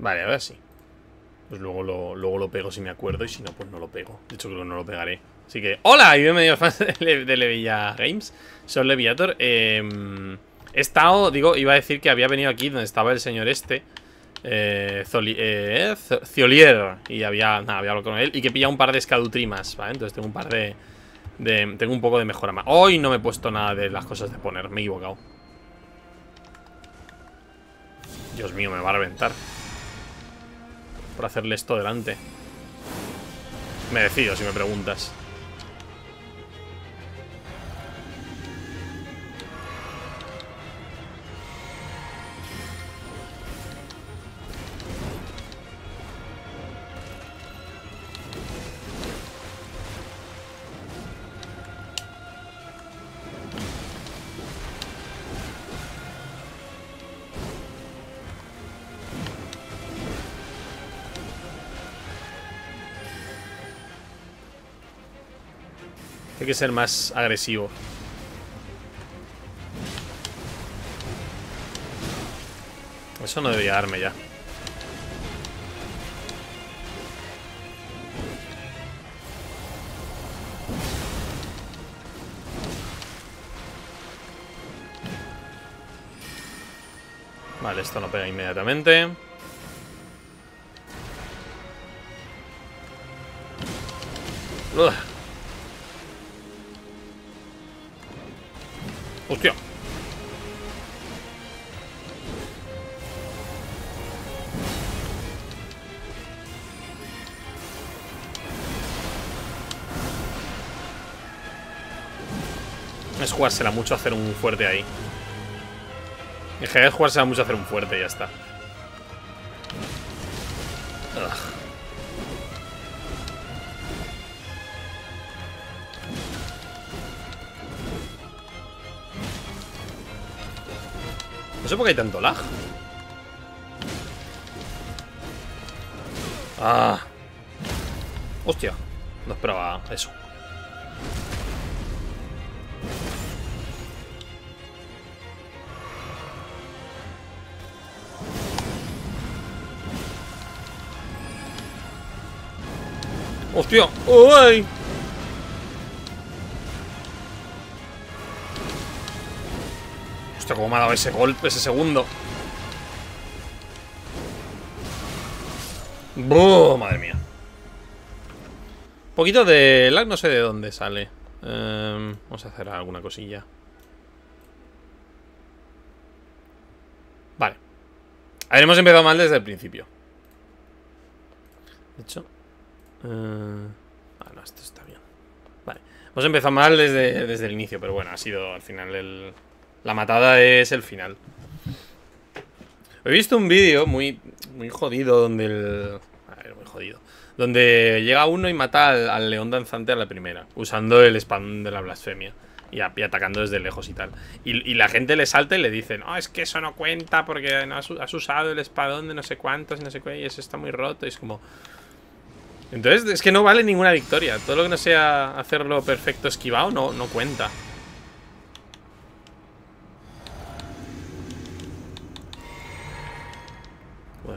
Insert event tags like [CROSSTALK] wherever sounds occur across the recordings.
Vale, ahora sí. Pues luego lo, luego lo pego si me acuerdo y si no, pues no lo pego. De hecho, creo que no lo pegaré. Así que, hola y bienvenidos fans de, Le de Levilla Games. Soy Leviator. Eh, he estado, digo, iba a decir que había venido aquí donde estaba el señor este. Eh, Zoli, eh, Ciolier. Y había, nada, había hablado con él. Y que pilla un par de escadutrimas, ¿vale? Entonces tengo un par de, de tengo un poco de mejora más. Hoy no me he puesto nada de las cosas de poner, me he equivocado. Dios mío, me va a reventar por hacerle esto delante. Merecido, si me preguntas. Que ser más agresivo. Eso no debería darme ya. Vale, esto no pega inmediatamente. Ugh. ¡Hostia! Es jugársela mucho hacer un fuerte ahí. En general es jugársela mucho hacer un fuerte y ya está. Por qué hay tanto lag. Ah. Hostia. No esperaba eso. ¡Hostia! ¡Uy! Me ha dado ese golpe, ese segundo. ¡Buh! Madre mía. Un poquito de lag, no sé de dónde sale. Em, vamos a hacer alguna cosilla. Vale. A hemos empezado mal desde el principio. De hecho... Eh, ah, no, esto está bien. Vale. Hemos empezado mal desde, desde el inicio, pero bueno, ha sido al final el, la matada es el final. He visto un vídeo muy, muy jodido donde el... A ver, muy jodido. Donde llega uno y mata al, león danzante a la primera, usando el spam de la blasfemia. Y, atacando desde lejos y tal. Y, la gente le salta y le dicen, no, es que eso no cuenta porque no has, usado el espadón de no sé cuántos y no sé qué, y eso está muy roto. Y es como... Entonces, es que no vale ninguna victoria. Todo lo que no sea hacerlo perfecto esquivado no, no cuenta.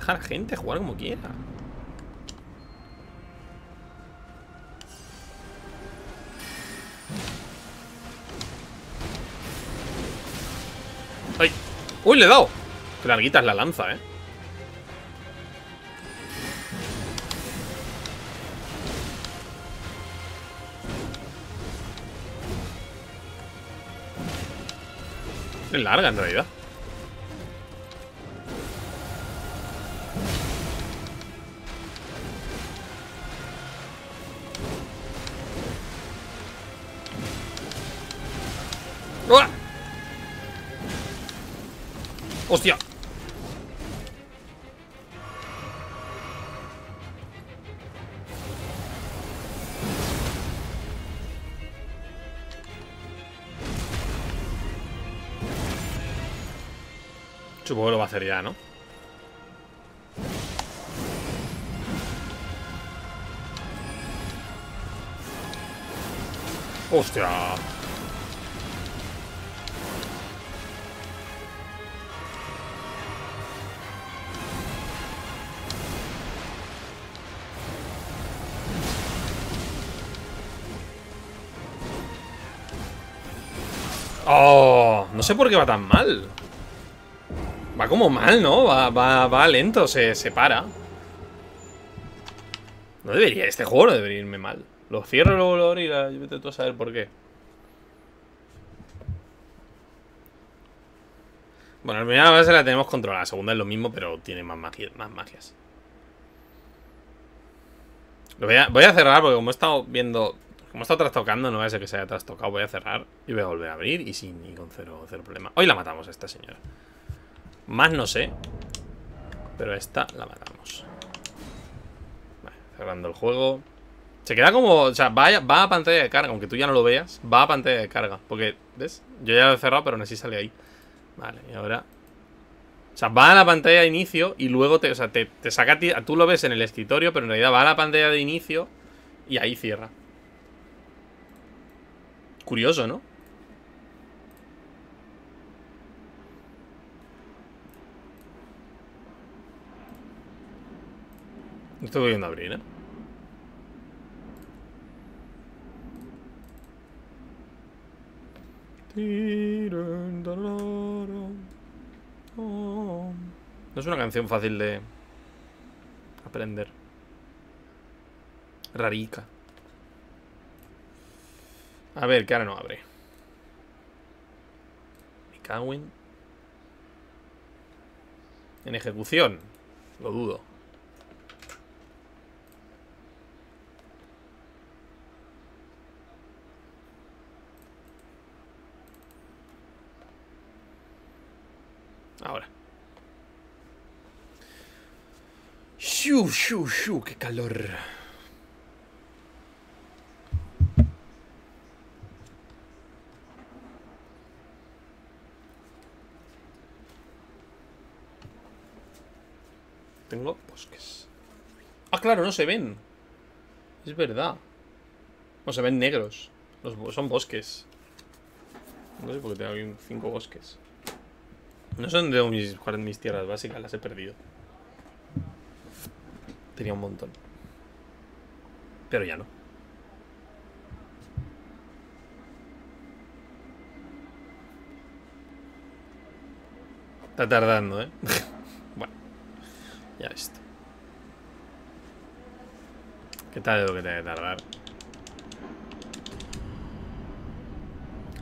Dejar gente jugar como quiera. ¡Ay! ¡Uy, le he dado! Qué larguita es la lanza, ¿eh? Es larga en realidad. ¡Hostia! Supongo que lo va a hacer ya, ¿no? ¡Hostia! Oh, no sé por qué va tan mal. Va como mal, ¿no? Va, va, lento, se, para. No debería, este juego no debería irme mal. Lo cierro luego lo abro y yo vete tú a saber por qué. Bueno, la primera base la tenemos controlada, la segunda es lo mismo, pero tiene más magias. Lo voy, a, voy a cerrar porque como he estado viendo, como estado trastocando, no va a ser que se haya trastocado, voy a cerrar y voy a volver a abrir y sin y con cero, cero problema. Hoy la matamos a esta señora. Más no sé, pero esta la matamos. Vale, cerrando el juego. Se queda como, o sea, va a, a pantalla de carga, aunque tú ya no lo veas, va a pantalla de carga. Porque, ¿ves? Yo ya lo he cerrado, pero aún así sale ahí. Vale, y ahora... O sea, va a la pantalla de inicio y luego te, o sea, te, te saca a tú lo ves en el escritorio, pero en realidad va a la pantalla de inicio y ahí cierra. Curioso, ¿no? Estoy volviendo abrir, ¿eh? No es una canción fácil de aprender. Rarica. A ver, que ahora no abre. Me en... En ejecución. Lo dudo. Ahora. Shu, shu, shu, qué calor. Tengo bosques. Ah, claro, no se ven. Es verdad. No se ven negros. Los son bosques. No sé por qué tengo cinco bosques. No son de mis, mis tierras básicas, las he perdido. Tenía un montón. Pero ya no. Está tardando, ¿eh? [LAUGHS] Ya. ¿Qué tal es lo que tiene que tardar?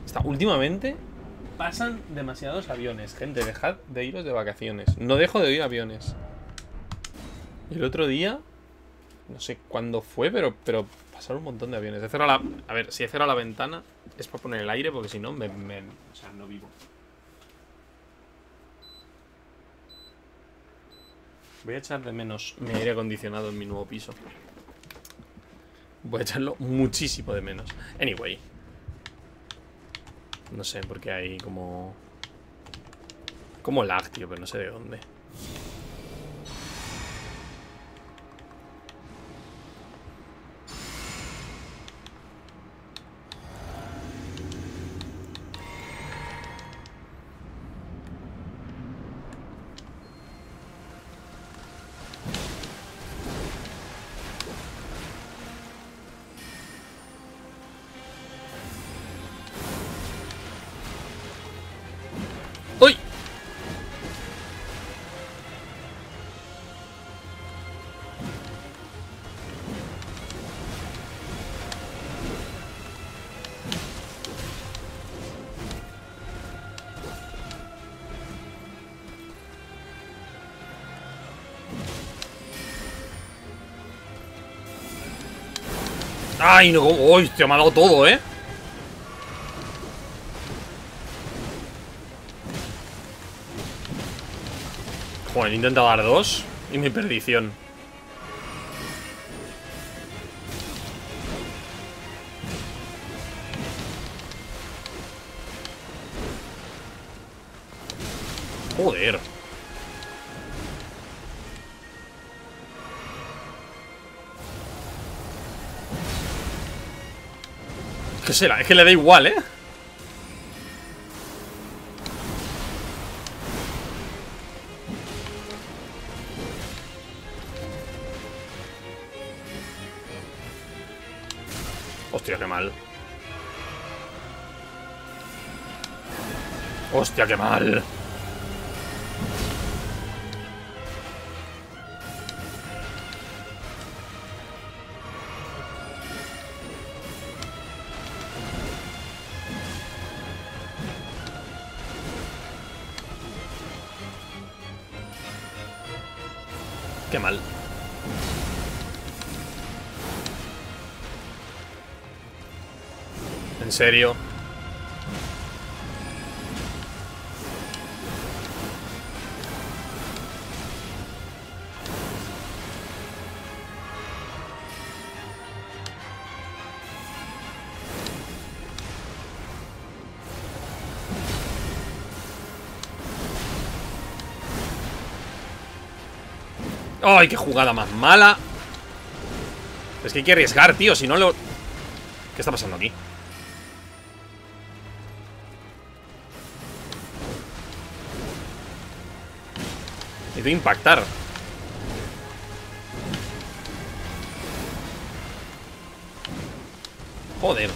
Está, últimamente pasan demasiados aviones, gente. Dejad de iros de vacaciones. No dejo de oír aviones. Y el otro día, no sé cuándo fue, pero, pero pasaron un montón de aviones. He cerrado la, a ver, si he cerrado la ventana es para poner el aire, porque si no, me, me- o sea, no vivo. Voy a echar de menos mi aire acondicionado en mi nuevo piso. Voy a echarlo muchísimo de menos. Anyway. No sé, porque hay como... Como lag, tío, pero no sé de dónde. ¡Ay, no! ¡Uy! Te ha dado todo, ¿eh? Joder, he intentado dar dos y mi perdición. Joder. ¿Qué será? Es que le da igual, ¿eh? Hostia, qué mal. Hostia, qué mal. ¿En serio? ¡Ay, qué jugada más mala! Es que hay que arriesgar, tío, si no lo... ¿Qué está pasando aquí? Necesito impactar Joder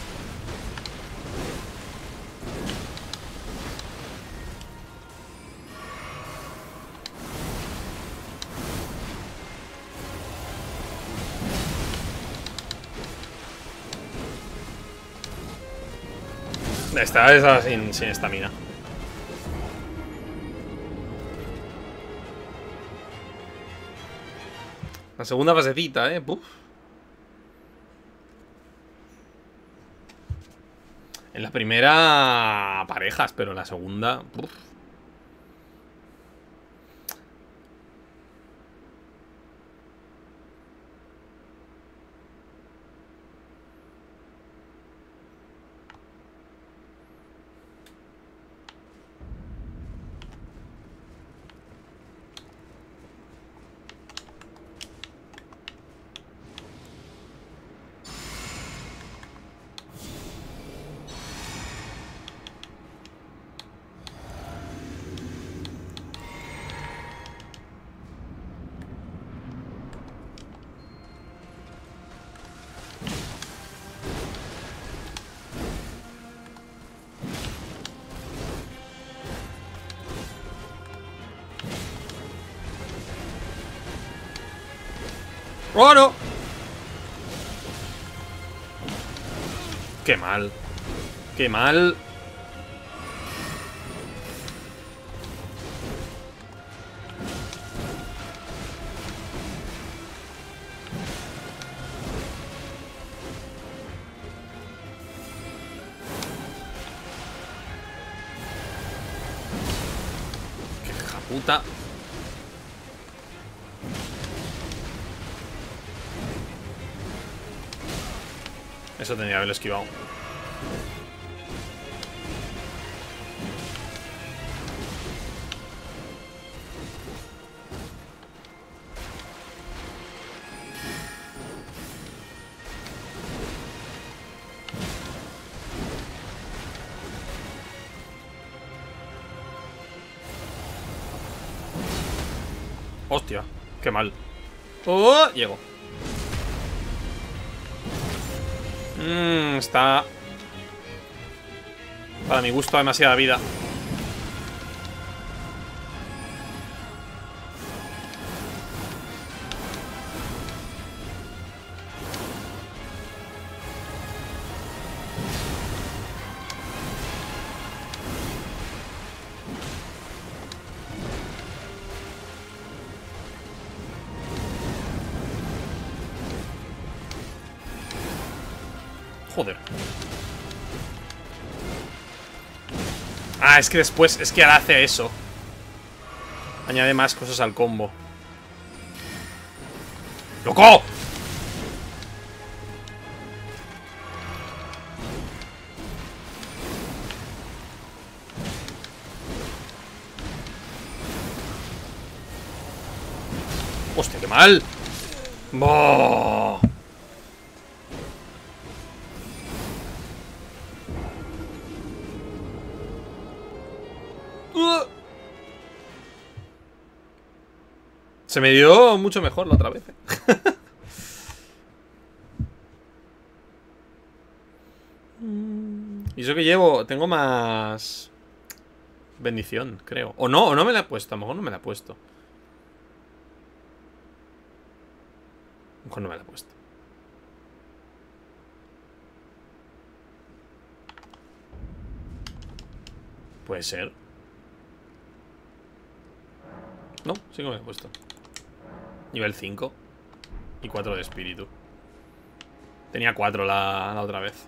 Esta es sin, sin estamina. La segunda basecita, eh. En la primera parejas, pero en la segunda. ¡Oh, no! ¡Qué mal! ¡Qué mal! Eso tenía que haberlo esquivado. Gusto, demasiada vida. Ah, es que después... Es que ahora hace eso. Añade más cosas al combo. ¡Loco! ¡Hostia, qué mal! Se me dio mucho mejor la otra vez. ¿eh? [LAUGHS] y eso que llevo, tengo más... bendición, creo. O no, o no me la he puesto. A lo mejor no me la he puesto. A lo mejor no me la he puesto. Puede ser. No, sí que me la he puesto. Nivel 5. Y 4 de espíritu. Tenía 4 la, la otra vez.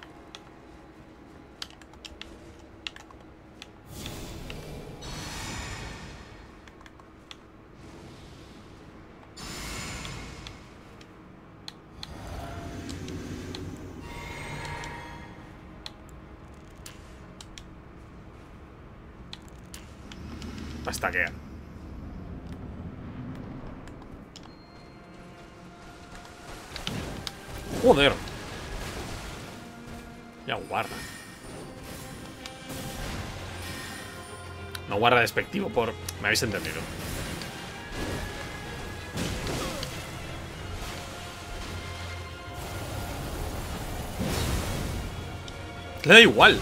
Guarda despectivo por... Me habéis entendido. Le da igual.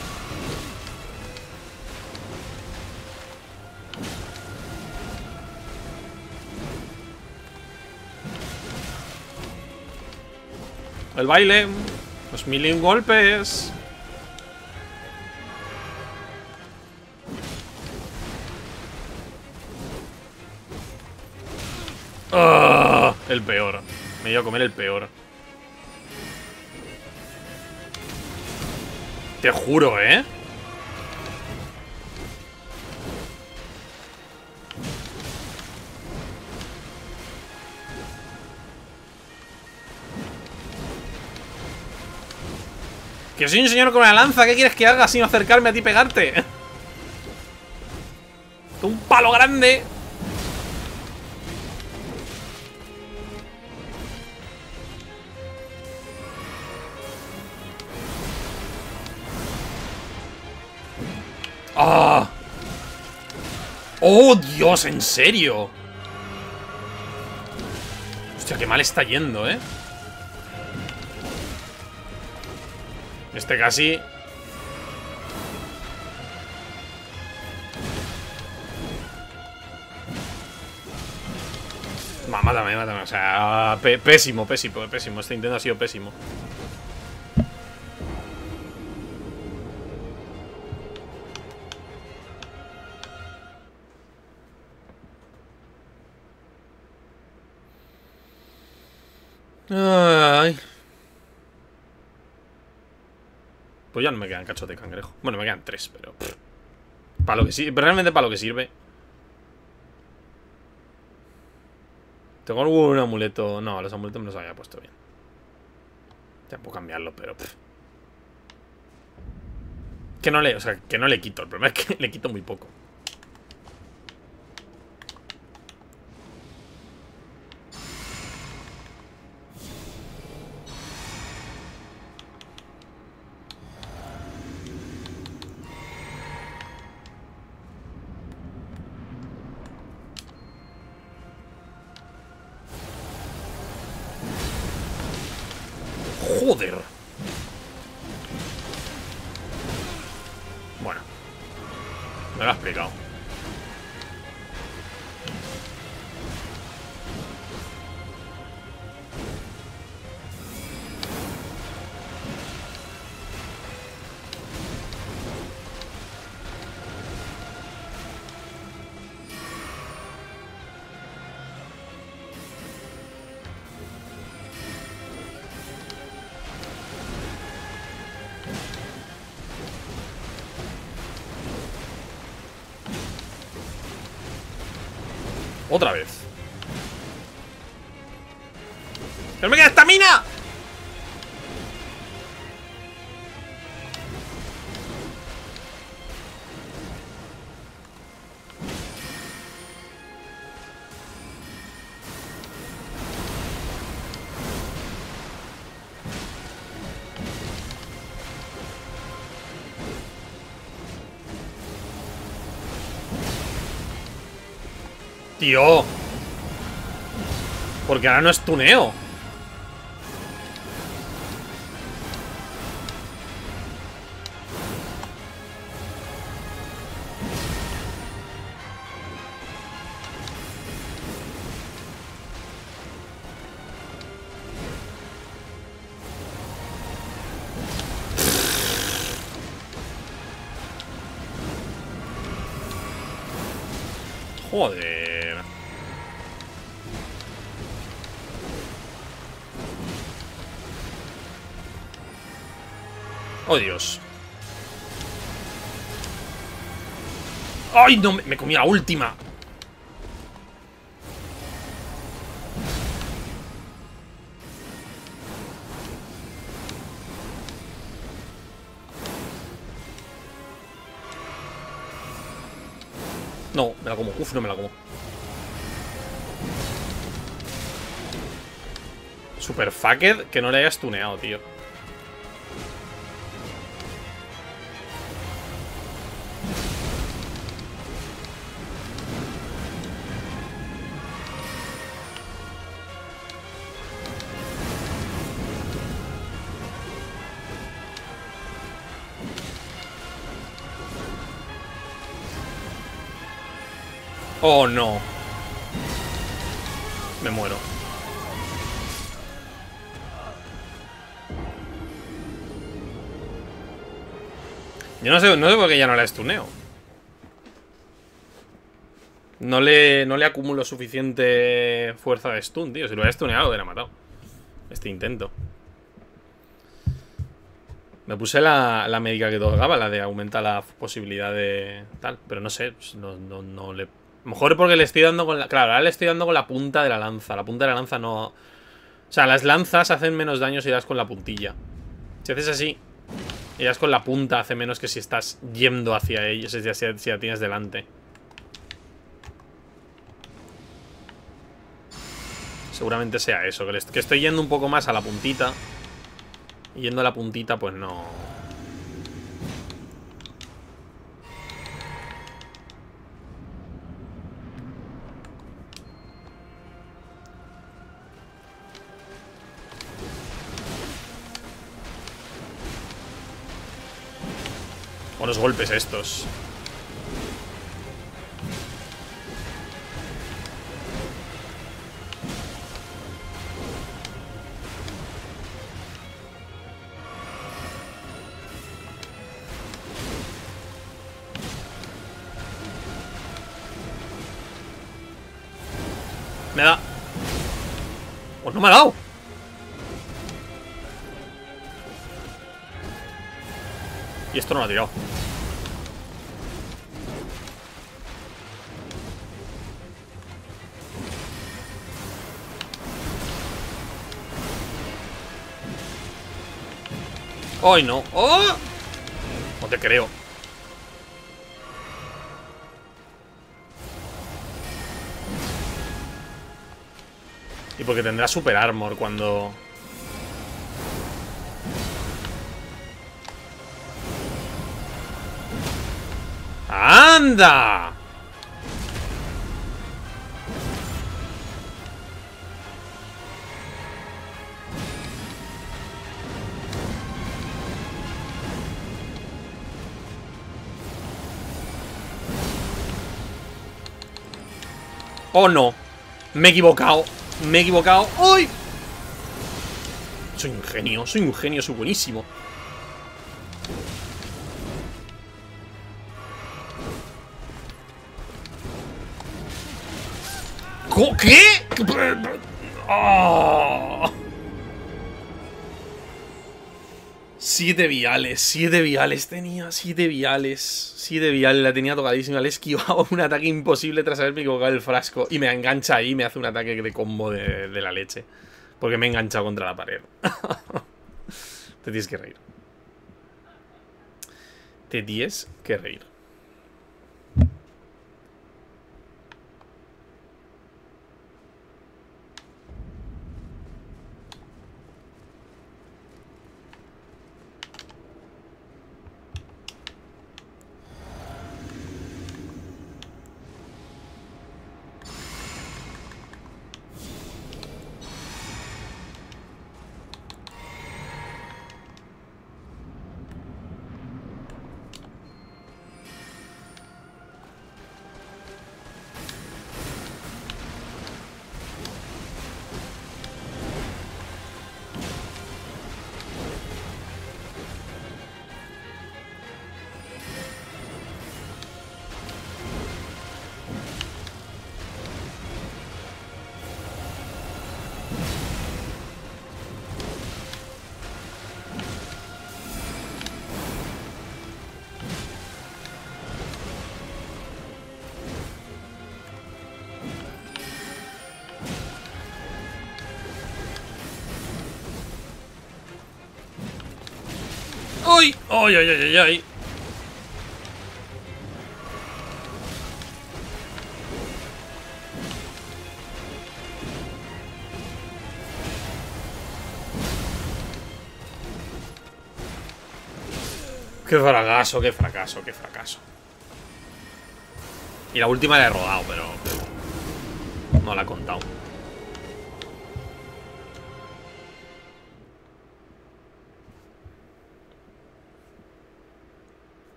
El baile. Los mil golpes. El peor. Me iba a comer el peor. Te juro, ¿eh? Que soy un señor con una lanza, ¿qué quieres que haga sin acercarme a ti y pegarte? [LAUGHS] Un palo grande ¡Oh, Dios! ¿En serio? Hostia, qué mal está yendo, ¿eh? Este casi... mátame, mátame. O sea, pésimo, pésimo, pésimo. Este intento ha sido pésimo. Pues ya no me quedan cachos de cangrejo. Bueno, me quedan tres, pero... Para lo que sirve. Realmente para lo que sirve. Tengo algún amuleto. No, los amuletos me los había puesto bien. Ya puedo cambiarlo, pero. Que no le. O sea, que no le quito. El problema es que [LAUGHS] le quito muy poco. Otra vez. ¡Pero me queda estamina! Tío. Porque ahora no es tuneo. Dios. ¡Ay, no! Me comí la última. No, me la como. Uf, no me la como. Super fucked que no le hayas tuneado, tío. Oh, no. Me muero. Yo no sé, no sé por qué ya no la estuneo. No le, no le acumulo suficiente fuerza de stun, tío. Si lo hubiera stuneado, hubiera matado. Este intento. Me puse la, la médica que tocaba, la de aumentar la posibilidad de tal. Pero no sé, no, no, no le mejor porque le estoy dando con la... Claro, ahora le estoy dando con la punta de la lanza. La punta de la lanza no... O sea, las lanzas hacen menos daño si das con la puntilla. Si haces así y das con la punta, hace menos que si estás yendo hacia ellos, si, si, si la tienes delante. Seguramente sea eso, que, que estoy yendo un poco más a la puntita. Yendo a la puntita, pues no... los golpes estos. Me da. Pues no me ha dado. Y esto no lo ha tirado. ¡Ay, no! ¡Oh! No te creo. Y porque tendrá super armor cuando... ¡Anda! Oh, no. Me he equivocado. Me he equivocado. ¡Uy! Soy un genio, soy un genio, soy buenísimo. ¿Qué? Oh. Siete viales, siete viales tenía, siete viales, siete viales, la tenía tocadísima, le he esquivado [LAUGHS] un ataque imposible tras haberme equivocado el frasco y me engancha ahí y me hace un ataque de combo de, de la leche, porque me he enganchado contra la pared. [LAUGHS] Te tienes que reír. Te tienes que reír. ¡Ay, ay, ay, ay! Qué fracaso, qué fracaso, qué fracaso. Y la última la he rodado, pero... No la he contado.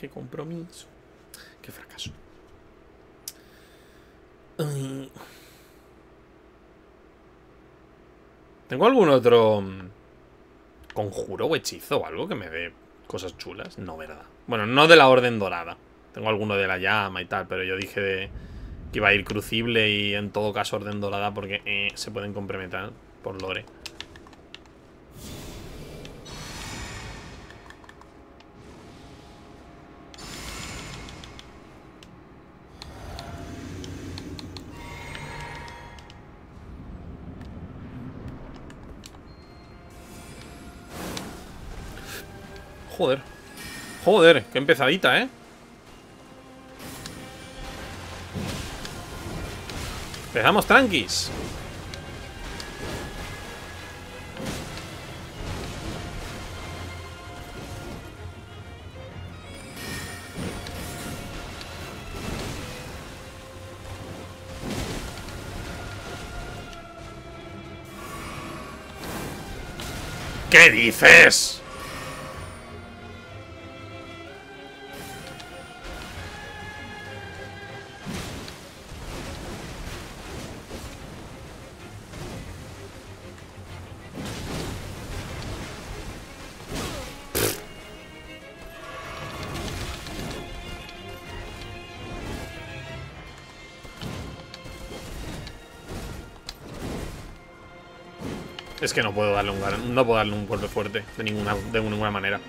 Qué compromiso. Qué fracaso. ¿Tengo algún otro mm, conjuro o hechizo o algo que me dé cosas chulas? No, ¿verdad? Bueno, no de la orden dorada. Tengo alguno de la llama y tal, pero yo dije de que iba a ir crucible y en todo caso orden dorada porque eh, se pueden complementar por lore. Joder, qué empezadita, ¿eh? Empezamos tranquis. ¿Qué dices? Es que no puedo darle un no puedo darle un golpe fuerte de ninguna de ninguna manera.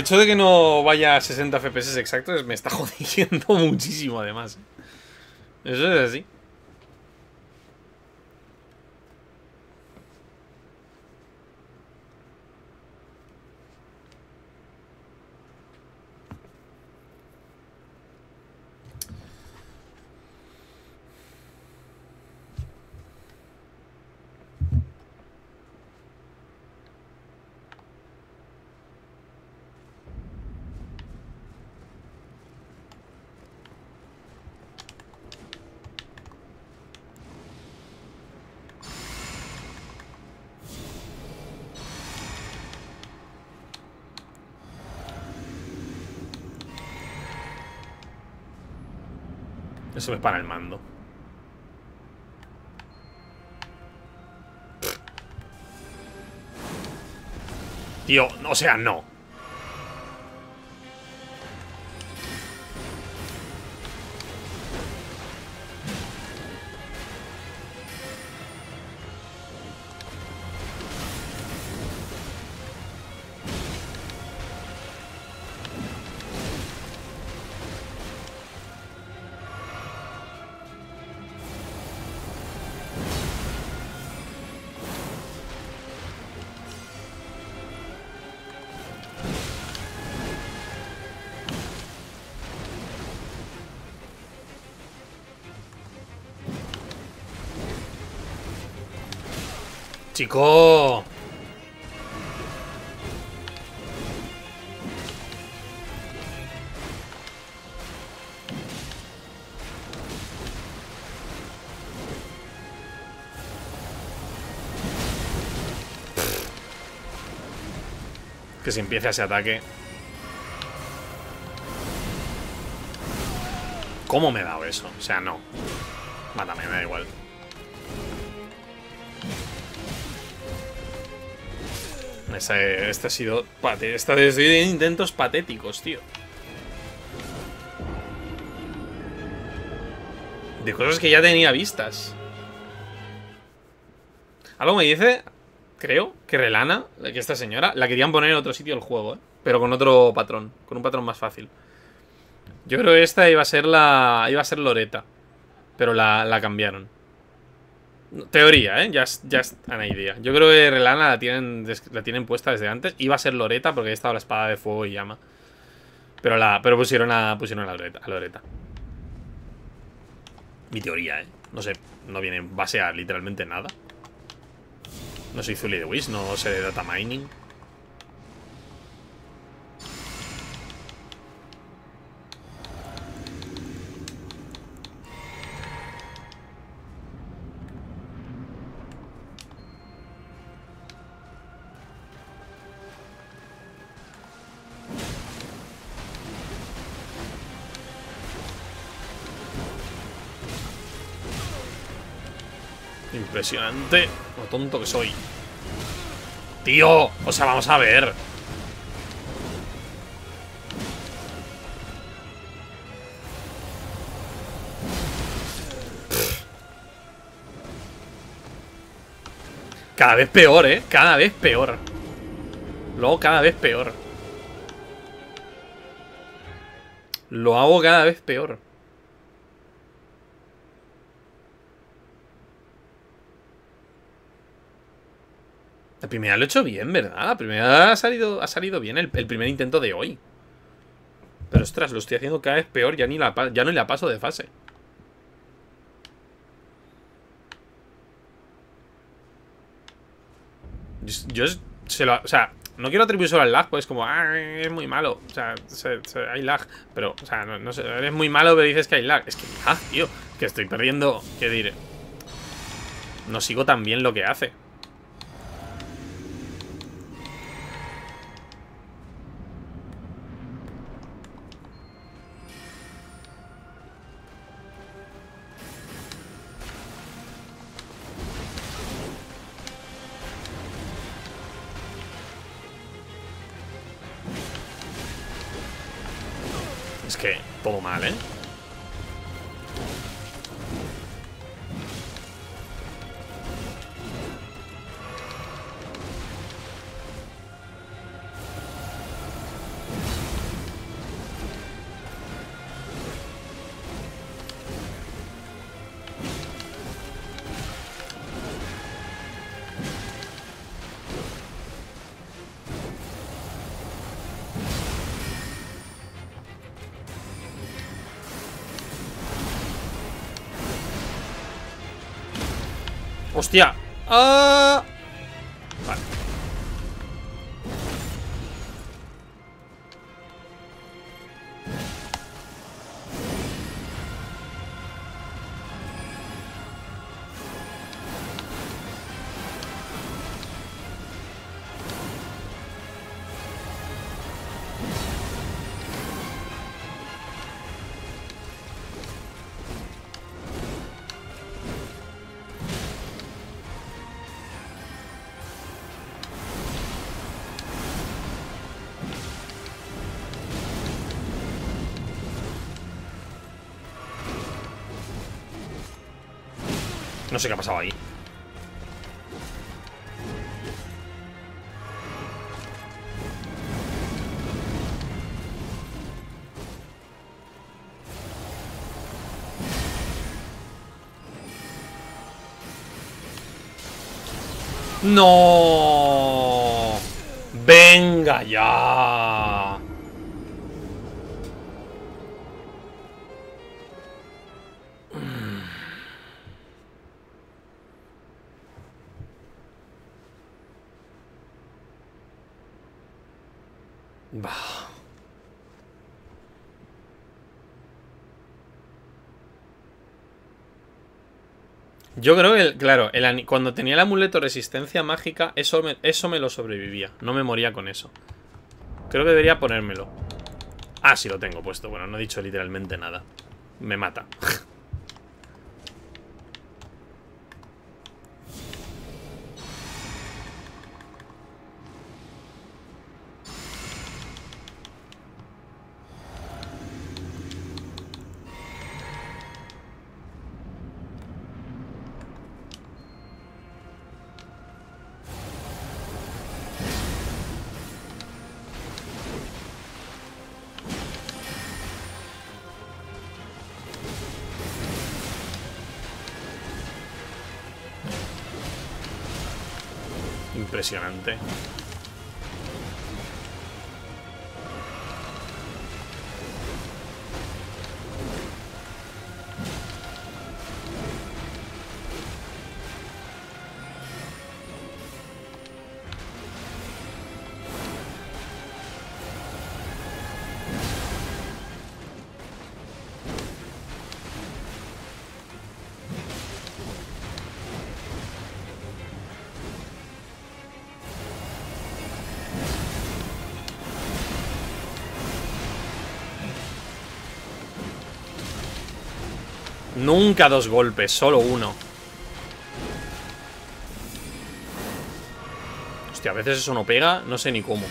Hecho de que no vaya a 60 FPS exactos me está [LAUGHS] jodiendo muchísimo, además. Eso es así. Eso me para el mando. Tío, o sea, no. Que se empiece ese ataque. ¿Cómo me he dado eso? O sea, no. Mátame, me da igual. Este ha sido... Esta de intentos patéticos, tío. De cosas que ya tenía vistas. Algo me dice, creo, que Relana, que esta señora, la querían poner en otro sitio del juego, ¿eh? Pero con otro patrón, con un patrón más fácil. Yo creo que esta iba a ser la... iba a ser Loreta. Pero la, la cambiaron. Teoría, ¿eh? Ya, ya una idea. Yo creo que Relana la tienen, la tienen puesta desde antes. Iba a ser Loreta porque ahí estaba la espada de fuego y llama. Pero, la, pero pusieron, a, pusieron a, Loreta, Loreta. Mi teoría, ¿eh? No sé, no viene en base a literalmente nada. No soy Zully de Wish, no sé de data mining. Impresionante. Lo tonto que soy. Tío, o sea, vamos a ver. Cada vez peor, ¿eh? Cada vez peor. Luego cada vez peor. Lo hago cada vez peor. La primera lo he hecho bien, ¿verdad? La primera ha salido, ha salido bien el, primer intento de hoy. Pero ostras, lo estoy haciendo cada vez peor, ya, ni la, ya no la paso de fase. Yo, o sea, no quiero atribuir solo al lag, pues como, ah, es muy malo. O sea, hay lag. Pero, o sea, no, sé, eres muy malo, pero dices que hay lag. Es que, ah, tío, que estoy perdiendo. ¿Qué diré? No sigo tan bien lo que hace. Sé qué ha pasado ahí. ¡No! Yo creo que, claro, cuando tenía el amuleto resistencia mágica, eso me, eso me lo sobrevivía. No me moría con eso. Creo que debería ponérmelo. Ah, sí lo tengo puesto. Bueno, no he dicho literalmente nada. Me mata. [LAUGHS] Impresionante. Nunca dos golpes, solo uno. Hostia, a veces eso no pega, no sé ni cómo.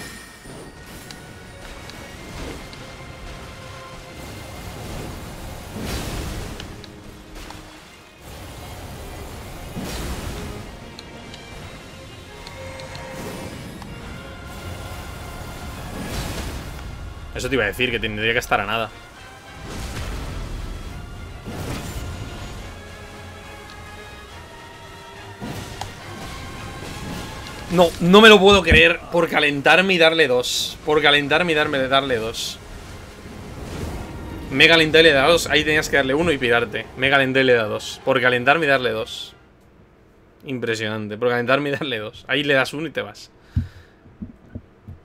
Eso te iba a decir, que tendría que estar a nada. No, no me lo puedo creer por calentarme y darle dos. Por calentarme y darme darle dos. Me calenté y le da dos. Ahí tenías que darle uno y pirarte. Me calenté y le da dos. Por calentarme y darle dos. Impresionante. Por calentarme y darle dos. Ahí le das uno y te vas.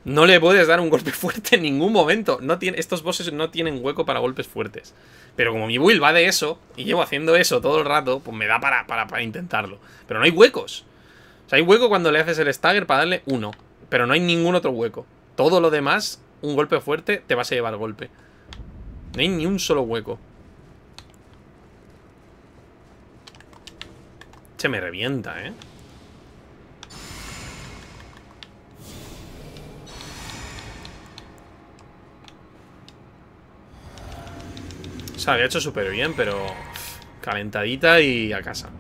No le puedes dar un golpe [LAUGHS] fuerte en ningún momento. No tiene, estos bosses no tienen hueco para golpes fuertes. Pero como mi build va de eso, y llevo haciendo eso todo el rato, pues me da para, para, para intentarlo. Pero no hay huecos. O sea, hay hueco cuando le haces el stagger para darle uno. Pero no hay ningún otro hueco. Todo lo demás, un golpe fuerte, te vas a llevar golpe. No hay ni un solo hueco. Se me revienta, ¿eh? O sea, había hecho súper bien, pero... Calentadita y a casa.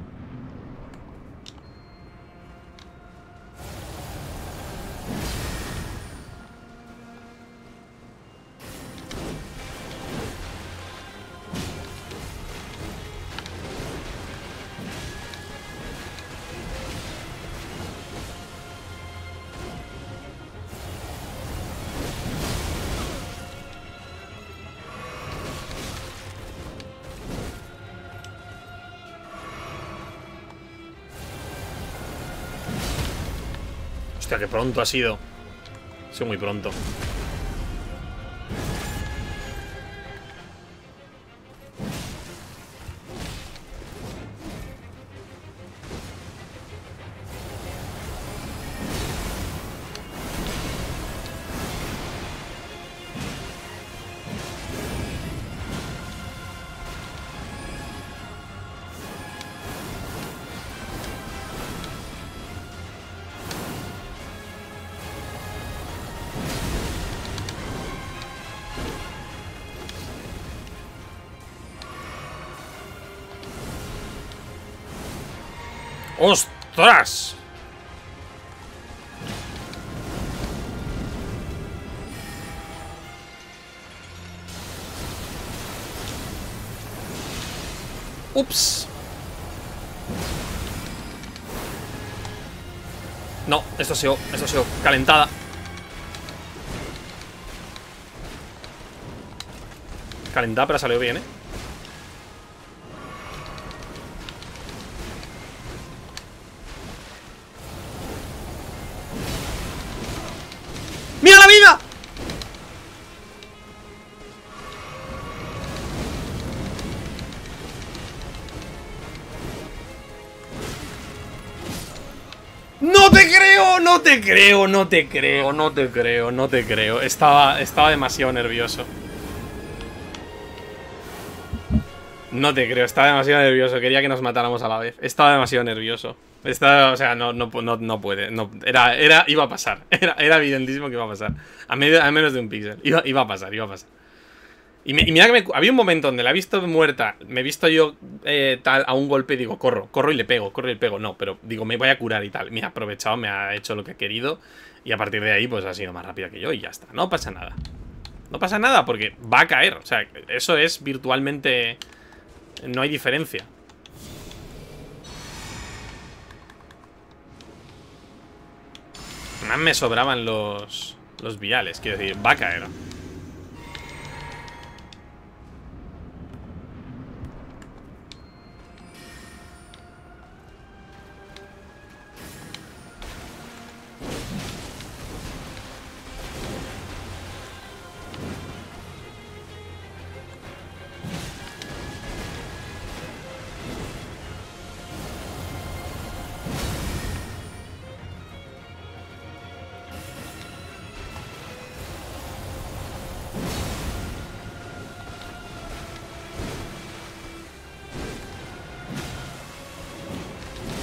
Que pronto ha sido. Ha sido muy pronto. ¡Ostras! Ups. No, esto ha sido, esto ha calentada. Calentada, pero salió bien, ¿eh? Creo, no te creo, no te creo, no te creo. Estaba, estaba demasiado nervioso. No te creo, estaba demasiado nervioso. Quería que nos matáramos a la vez. Estaba demasiado nervioso. Estaba, o sea, no, no, no, puede. No, era, era, iba a pasar. [LAUGHS] Era, era evidentísimo que iba a pasar. A menos de un píxel. Iba, iba a pasar, iba a pasar. Y, mira que me, había un momento donde la he visto muerta, me he visto yo eh, tal a un golpe y digo, corro, corro y le pego, corro y le pego. No, pero digo, me voy a curar y tal. Me ha aprovechado, me ha hecho lo que ha querido y a partir de ahí pues ha sido más rápida que yo y ya está. No pasa nada. No pasa nada porque va a caer. O sea, eso es virtualmente... No hay diferencia. Más me sobraban los, los viales, quiero decir, va a caer.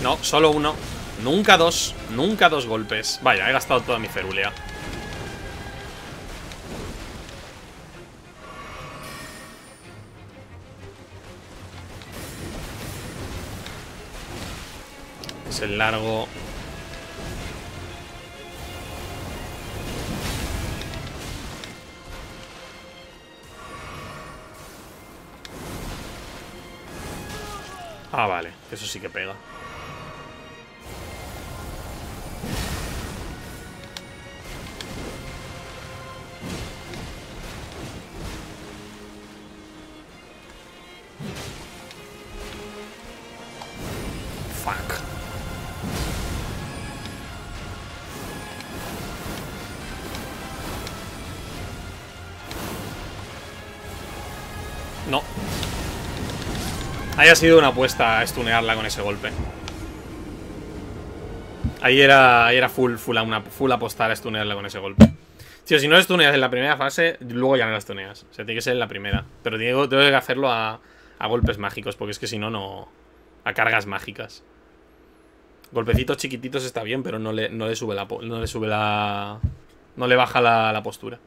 No, solo uno. Nunca dos, nunca dos golpes. Vaya, he gastado toda mi ferulea Es el largo. Ah, vale, eso sí que pega Haya sido una apuesta stunearla con ese golpe. Ahí era, ahí era full, full, una, full apostar a stunearla con ese golpe. Tío, si no la stuneas en la primera fase, luego ya no la stuneas. O sea, tiene que ser en la primera. Pero tengo, que hacerlo a, golpes mágicos, porque es que si no, no... A cargas mágicas. Golpecitos chiquititos está bien, pero no le, no le sube la... No le sube la... No le baja la postura.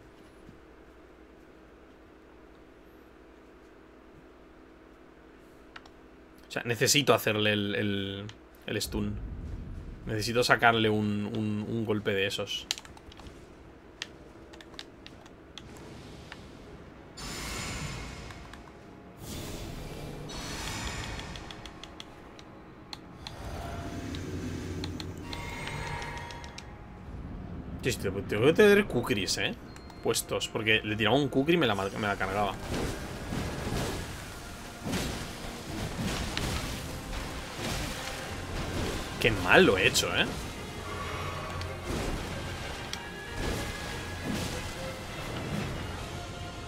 Sea, necesito hacerle el, el, stun. Necesito sacarle un, un, golpe de esos. Tengo que tener kukris, eh Puestos, porque le tiraba un kukri y me la, me la cargaba Qué mal lo he hecho, ¿eh?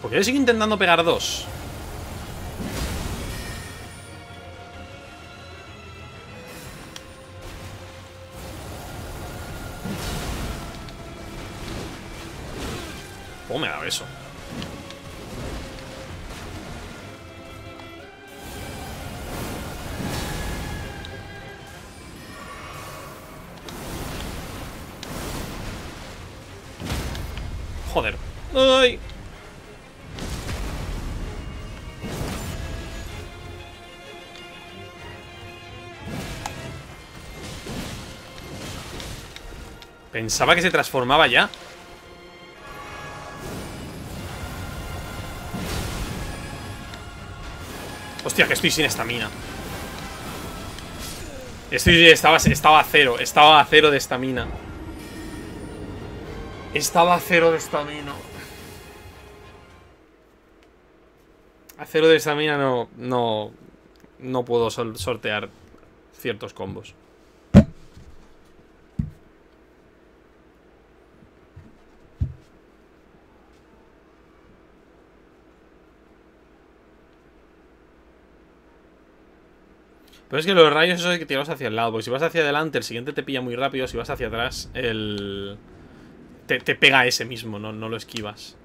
¿Por qué le sigue intentando pegar dos? Pensaba que se transformaba ya. Hostia, que estoy sin estamina. Estoy, estaba, estaba a cero. Estaba a cero de estamina. Estaba a cero de estamina. A cero de estamina no, no, no puedo sortear ciertos combos. Pero es que los rayos eso hay que tirarlos hacia el lado. Porque si vas hacia adelante, el siguiente te pilla muy rápido. Si vas hacia atrás, el... Te, te pega ese mismo, no, no lo esquivas.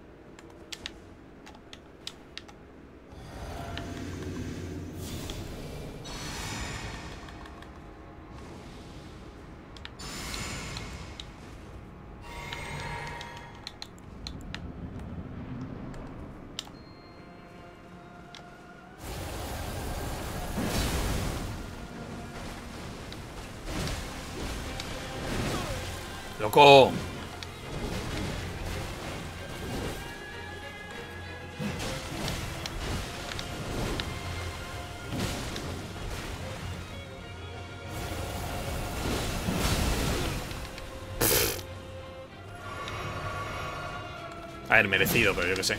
Merecido, pero yo qué sé.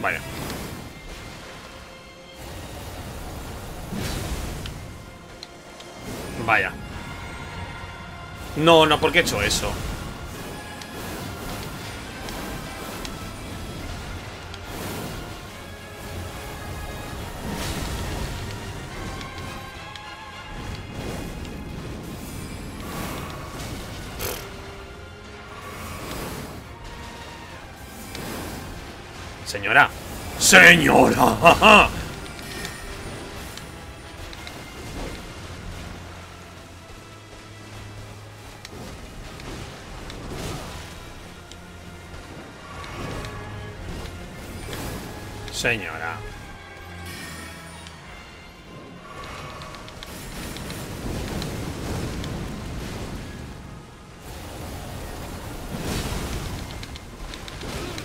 Vaya. Vaya. No, no, ¿por qué he hecho eso? Señora. Señora. Señora.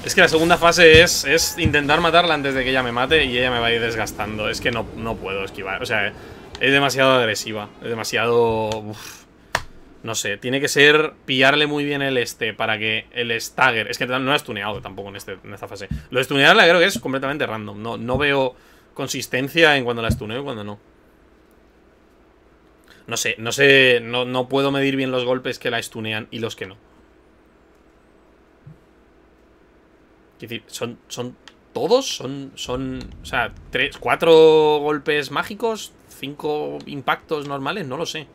Es que la segunda fase es, es intentar matarla antes de que ella me mate y ella me va a ir desgastando. Es que no, no puedo esquivar. O sea, es demasiado agresiva. Es demasiado... No sé, tiene que ser pillarle muy bien el este para que el stagger... Es que no ha stuneado tampoco en, este, en esta fase. Lo de stunearla creo que es completamente random. No, no veo consistencia en cuando la stuneo y cuando no. No sé, no sé, no, no puedo medir bien los golpes que la stunean y los que no. Es decir, ¿son, son todos? ¿Son, son, o sea, tres, cuatro golpes mágicos? ¿Cinco impactos normales? No lo sé.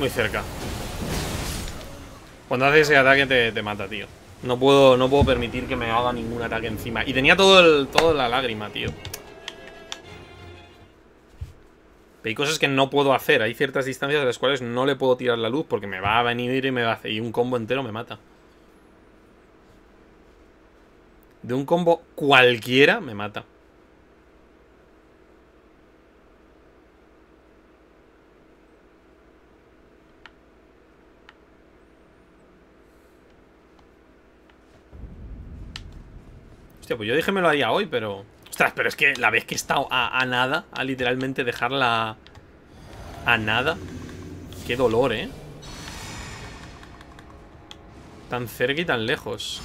Muy cerca. Cuando hace ese ataque te, te mata, tío. No puedo, no puedo permitir que me haga ningún ataque encima. Y tenía todo el, toda la lágrima, tío. Hay cosas que no puedo hacer. Hay ciertas distancias de las cuales no le puedo tirar la luz porque me va a venir y me va a hacer. Y un combo entero me mata. De un combo cualquiera me mata. Pues yo dije me lo haría hoy, pero... Ostras, pero es que la vez que he estado a nada, a literalmente dejarla a nada. Qué dolor, ¿eh? Tan cerca y tan lejos.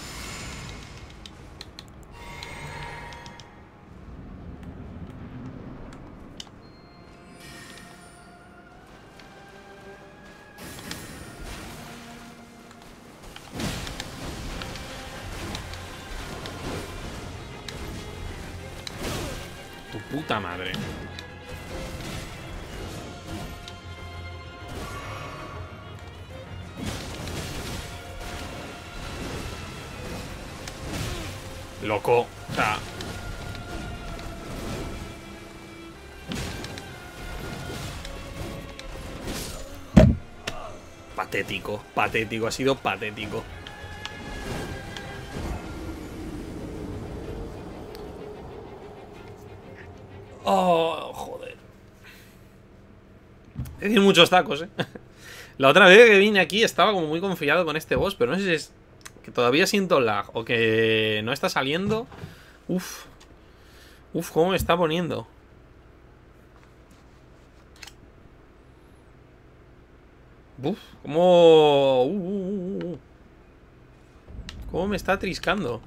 Patético, ha sido patético. Oh, joder. He decir muchos tacos, eh. [LAUGHS] La otra vez que vine aquí estaba como muy confiado con este boss, pero no sé si es que todavía siento lag o que no está saliendo. Uf. Uf, cómo me está poniendo. Uf, cómo... Uh, uh, uh, ¿Cómo me está triscando?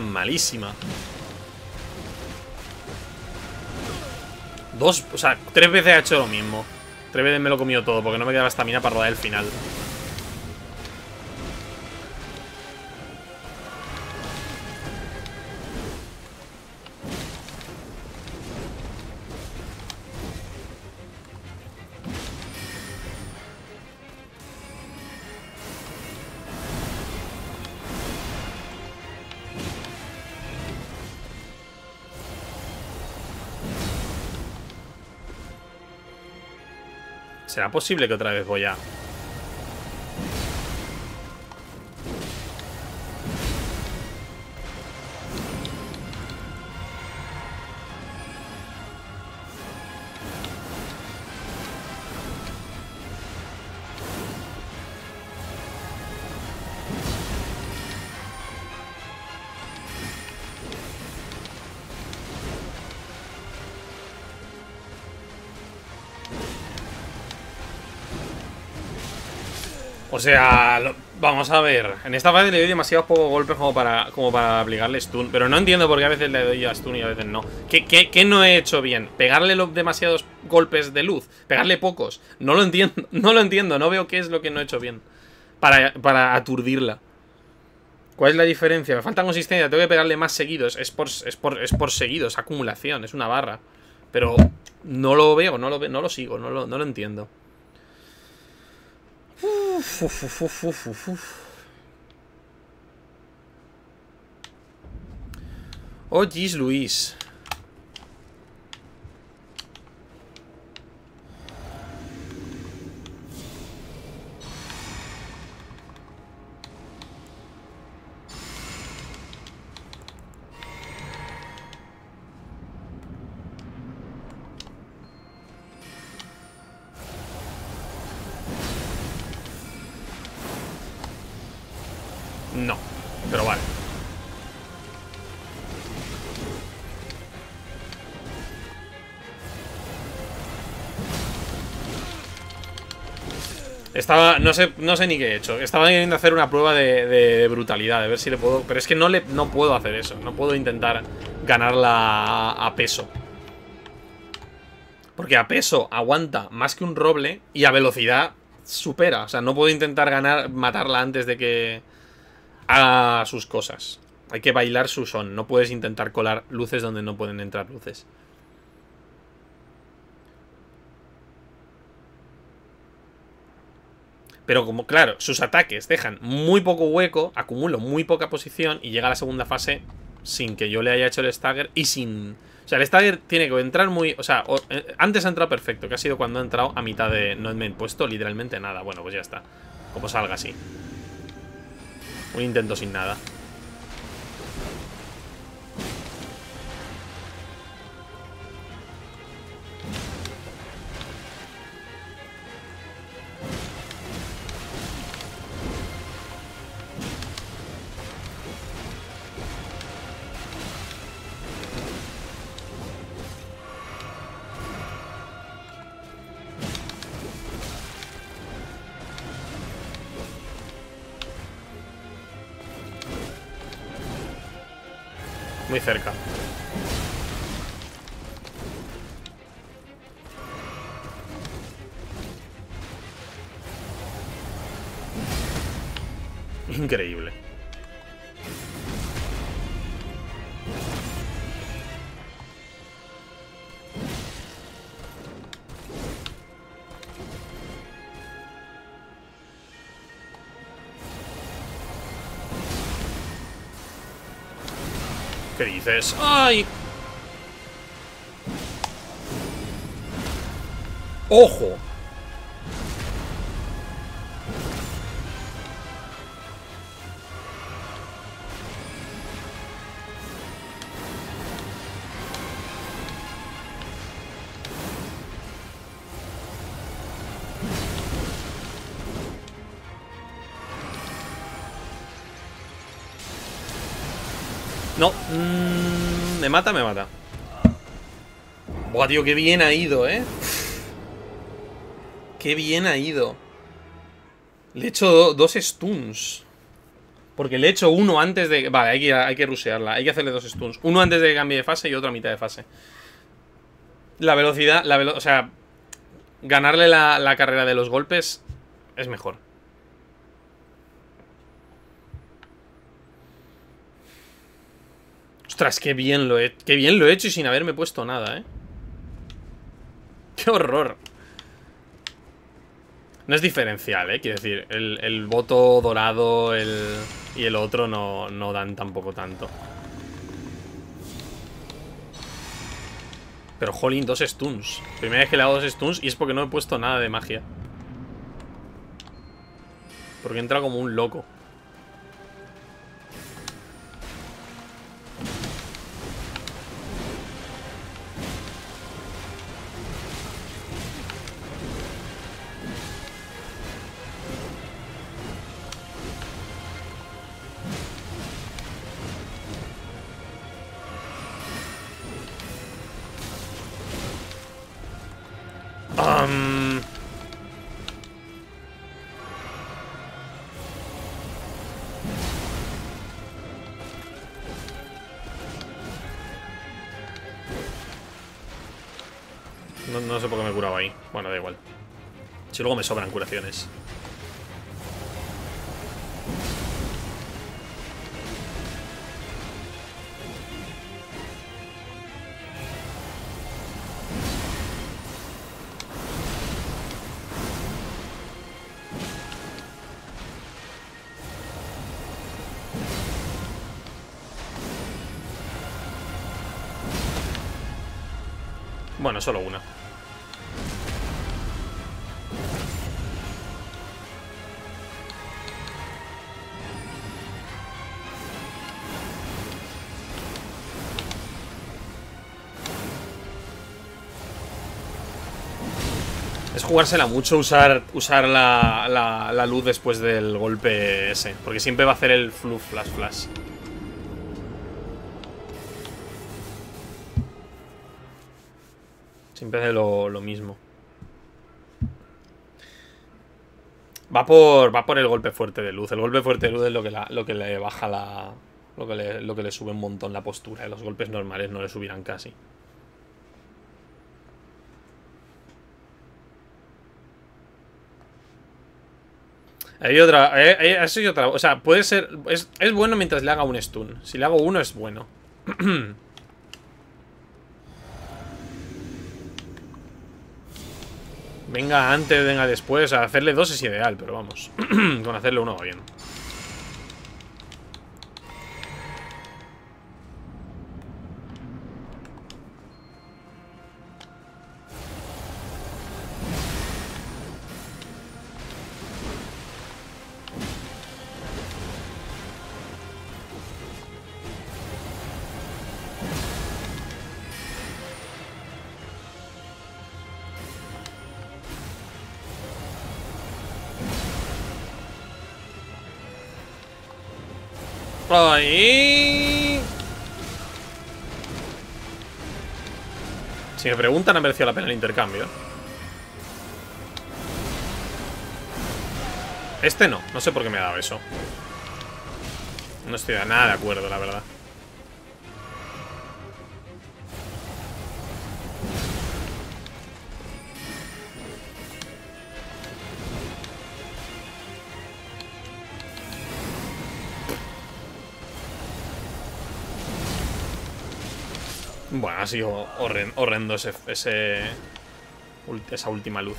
Malísima. Dos, o sea, tres veces ha hecho lo mismo. Tres veces me lo he comido todo porque no me quedaba estamina para rodar el final. ¿Será posible que otra vez voy a...? O sea, vamos a ver. En esta fase le doy demasiados pocos golpes como para, como para aplicarle stun. Pero no entiendo por qué a veces le doy a stun y a veces no. ¿Qué, qué, no he hecho bien? ¿Pegarle demasiados golpes de luz? ¿Pegarle pocos? No lo entiendo. [LAUGHS] No lo entiendo. No veo qué es lo que no he hecho bien. Para, para aturdirla. ¿Cuál es la diferencia? Me falta consistencia. Tengo que pegarle más seguidos. Es por, es por, es por seguidos. Acumulación. Es una barra. Pero no lo veo. No lo, no lo sigo. No lo, no lo entiendo. Uf. Oh, Luis. Estaba, no sé, no sé ni qué he hecho. Estaba queriendo hacer una prueba de, brutalidad, de ver si le puedo. Pero es que no le, no puedo hacer eso. No puedo intentar ganarla a peso. Porque a peso aguanta más que un roble y a velocidad supera. O sea, no puedo intentar ganar, matarla antes de que a sus cosas. Hay que bailar su son. No puedes intentar colar luces donde no pueden entrar luces. Pero como, claro, sus ataques dejan muy poco hueco, acumulo muy poca posición y llega a la segunda fase sin que yo le haya hecho el stagger y sin... O sea, el stagger tiene que entrar muy... O sea, eh, antes ha entrado perfecto, que ha sido cuando ha entrado a mitad de... No me he puesto literalmente nada. Bueno, pues ya está. Como salga así. Un intento sin nada. Muy cerca. Increíble. Dices? ¡Ay! ¡Ojo! Mata, me mata. Buah, tío, qué bien ha ido, ¿eh? Qué bien ha ido. Le he hecho dos stuns. Porque le he hecho uno antes de... Vale, hay que, hay que rushearla. Hay que hacerle dos stuns. Uno antes de que cambie de fase y otro a mitad de fase. La velocidad... La o sea... Ganarle la, la carrera de los golpes es mejor. Ostras, qué bien lo he, qué bien lo he hecho y sin haberme puesto nada, ¿eh? ¡Qué horror! No es diferencial, ¿eh? Quiero decir, el, voto dorado y el otro no, no dan tampoco tanto. Pero, jolín, dos stuns. Primera vez que le hago dos stuns y es porque no he puesto nada de magia. Porque entra como un loco. Si luego me sobran curaciones. Bueno, solo una. Jugársela mucho usar, usar la, la, la luz después del golpe ese. Porque siempre va a hacer el fluff flash flash. Siempre hace lo, mismo. Va por, va por el golpe fuerte de luz. El golpe fuerte de luz es lo que, lo que le baja la... Lo que, le, lo que le sube un montón la postura. Los golpes normales no le subirán casi. Hay otra, hay, hay, otra. O sea, puede ser. Es, es bueno mientras le haga un stun. Si le hago uno, es bueno. [CLEARS THROAT] Venga antes, venga después. hacerle dos es ideal, pero vamos. [CLEARS THROAT] Con hacerle uno va bien. Ahí. Si me preguntan, ha merecido la pena el intercambio. Este no, no sé por qué me ha dado eso. No estoy nada de acuerdo, la verdad. Bueno, ha sido horrendo ese, esa última luz.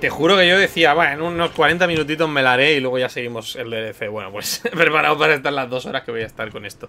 Te juro que yo decía, bueno, en unos 40 minutitos me la haré y luego ya seguimos el DLC. Bueno, pues [LAUGHS] preparado para estar las dos horas que voy a estar con esto.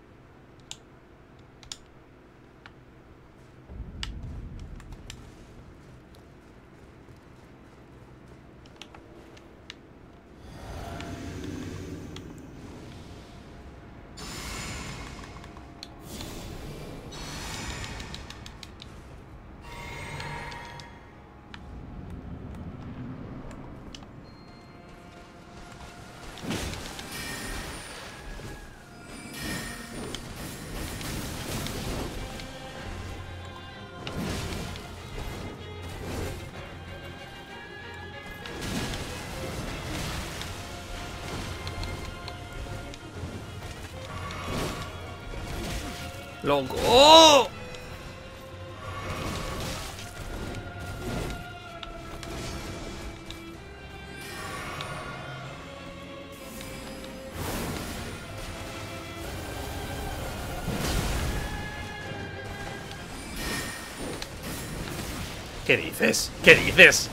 ¿Qué dices? ¿Qué dices?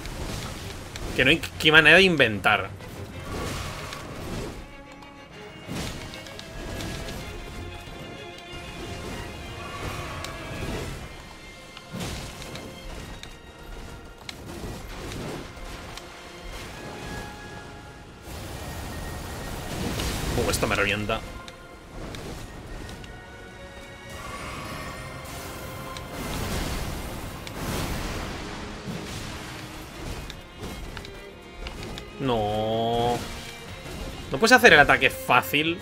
Que no hay qué manera de inventar. ¿No puedes hacer el ataque fácil?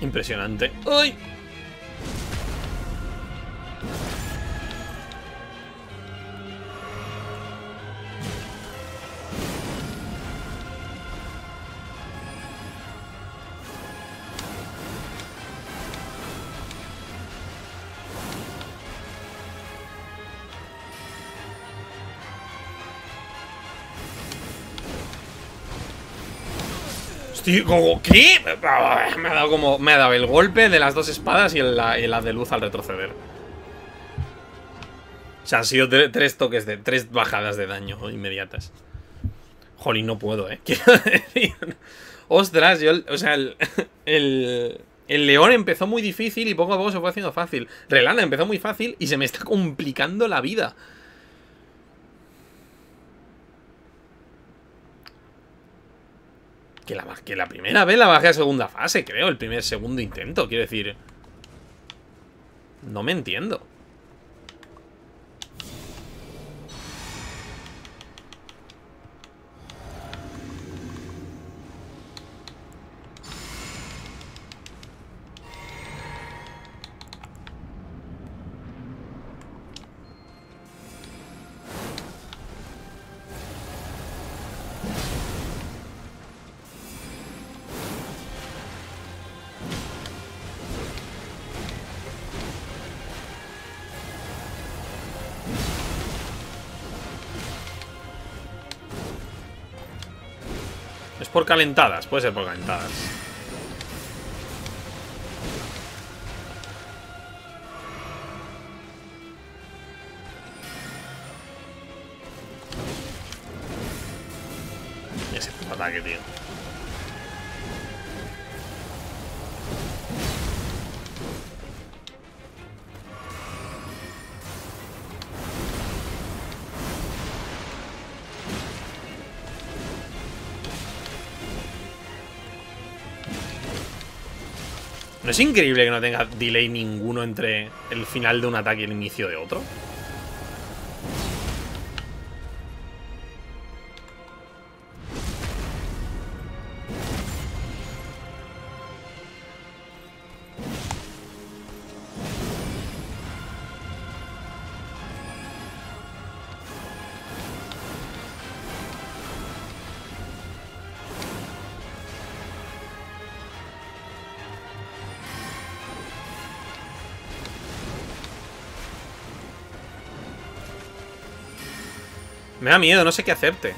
Impresionante. ¿Qué? Me ha dado como. Me ha dado el golpe de las dos espadas y la, de luz al retroceder. O sea, han sido tres toques de. tres bajadas de daño inmediatas. Jolín, no puedo, eh. [LAUGHS] Quiero. Ostras, yo. O sea, el, [LAUGHS] el. El león empezó muy difícil y poco a poco se fue haciendo fácil. Relana empezó muy fácil y se me está complicando la vida. Que la, que la primera vez la bajé a segunda fase, creo. El primer, segundo intento, quiero decir. No me entiendo. Por calentadas, puede ser por calentadas. Es increíble que no tenga delay ninguno entre el final de un ataque y el inicio de otro? Da miedo, no sé qué hacerte.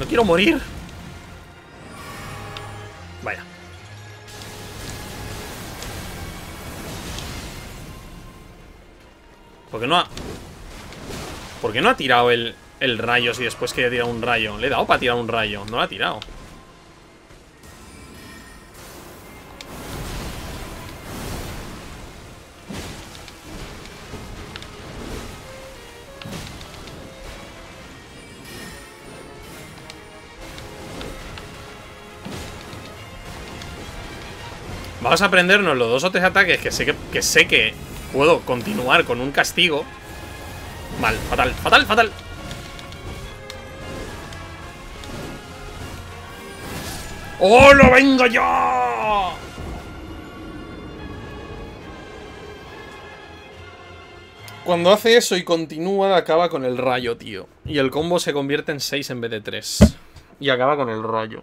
No quiero morir. Vaya. ¿Por qué no ha... ¿Por qué no ha tirado el, el rayo si después quería tirar un rayo? Le he dado para tirar un rayo. No lo ha tirado. Vamos a aprendernos los dos o tres ataques que sé que, que sé que puedo continuar con un castigo. Mal, fatal, fatal, fatal. ¡Oh, no venga ya! Cuando hace eso y continúa, acaba con el rayo, tío. Y el combo se convierte en 6 en vez de 3. Y acaba con el rayo.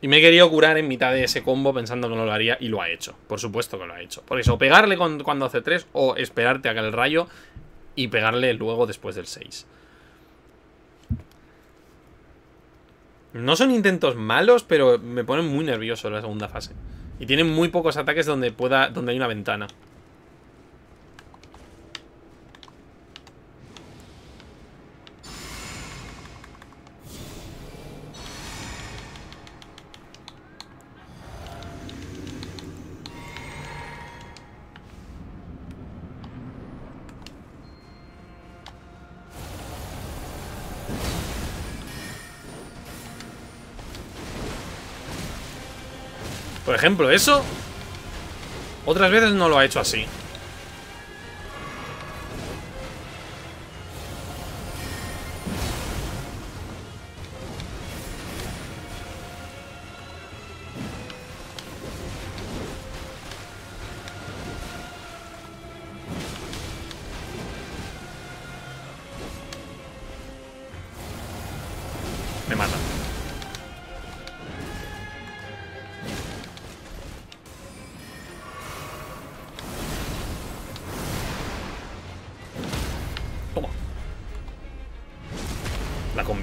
Y me he querido curar en mitad de ese combo pensando que no lo haría y lo ha hecho. Por supuesto que lo ha hecho. Por eso, pegarle cuando hace 3 o esperarte a que el rayo y pegarle luego después del 6. No son intentos malos, pero me ponen muy nervioso la segunda fase. Y tienen muy pocos ataques donde pueda donde hay una ventana. Ejemplo, eso Otras veces no lo ha hecho así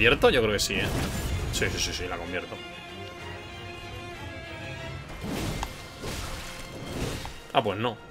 convierto? Yo creo que sí, ¿eh? Sí, sí, sí, sí, la convierto Ah, pues no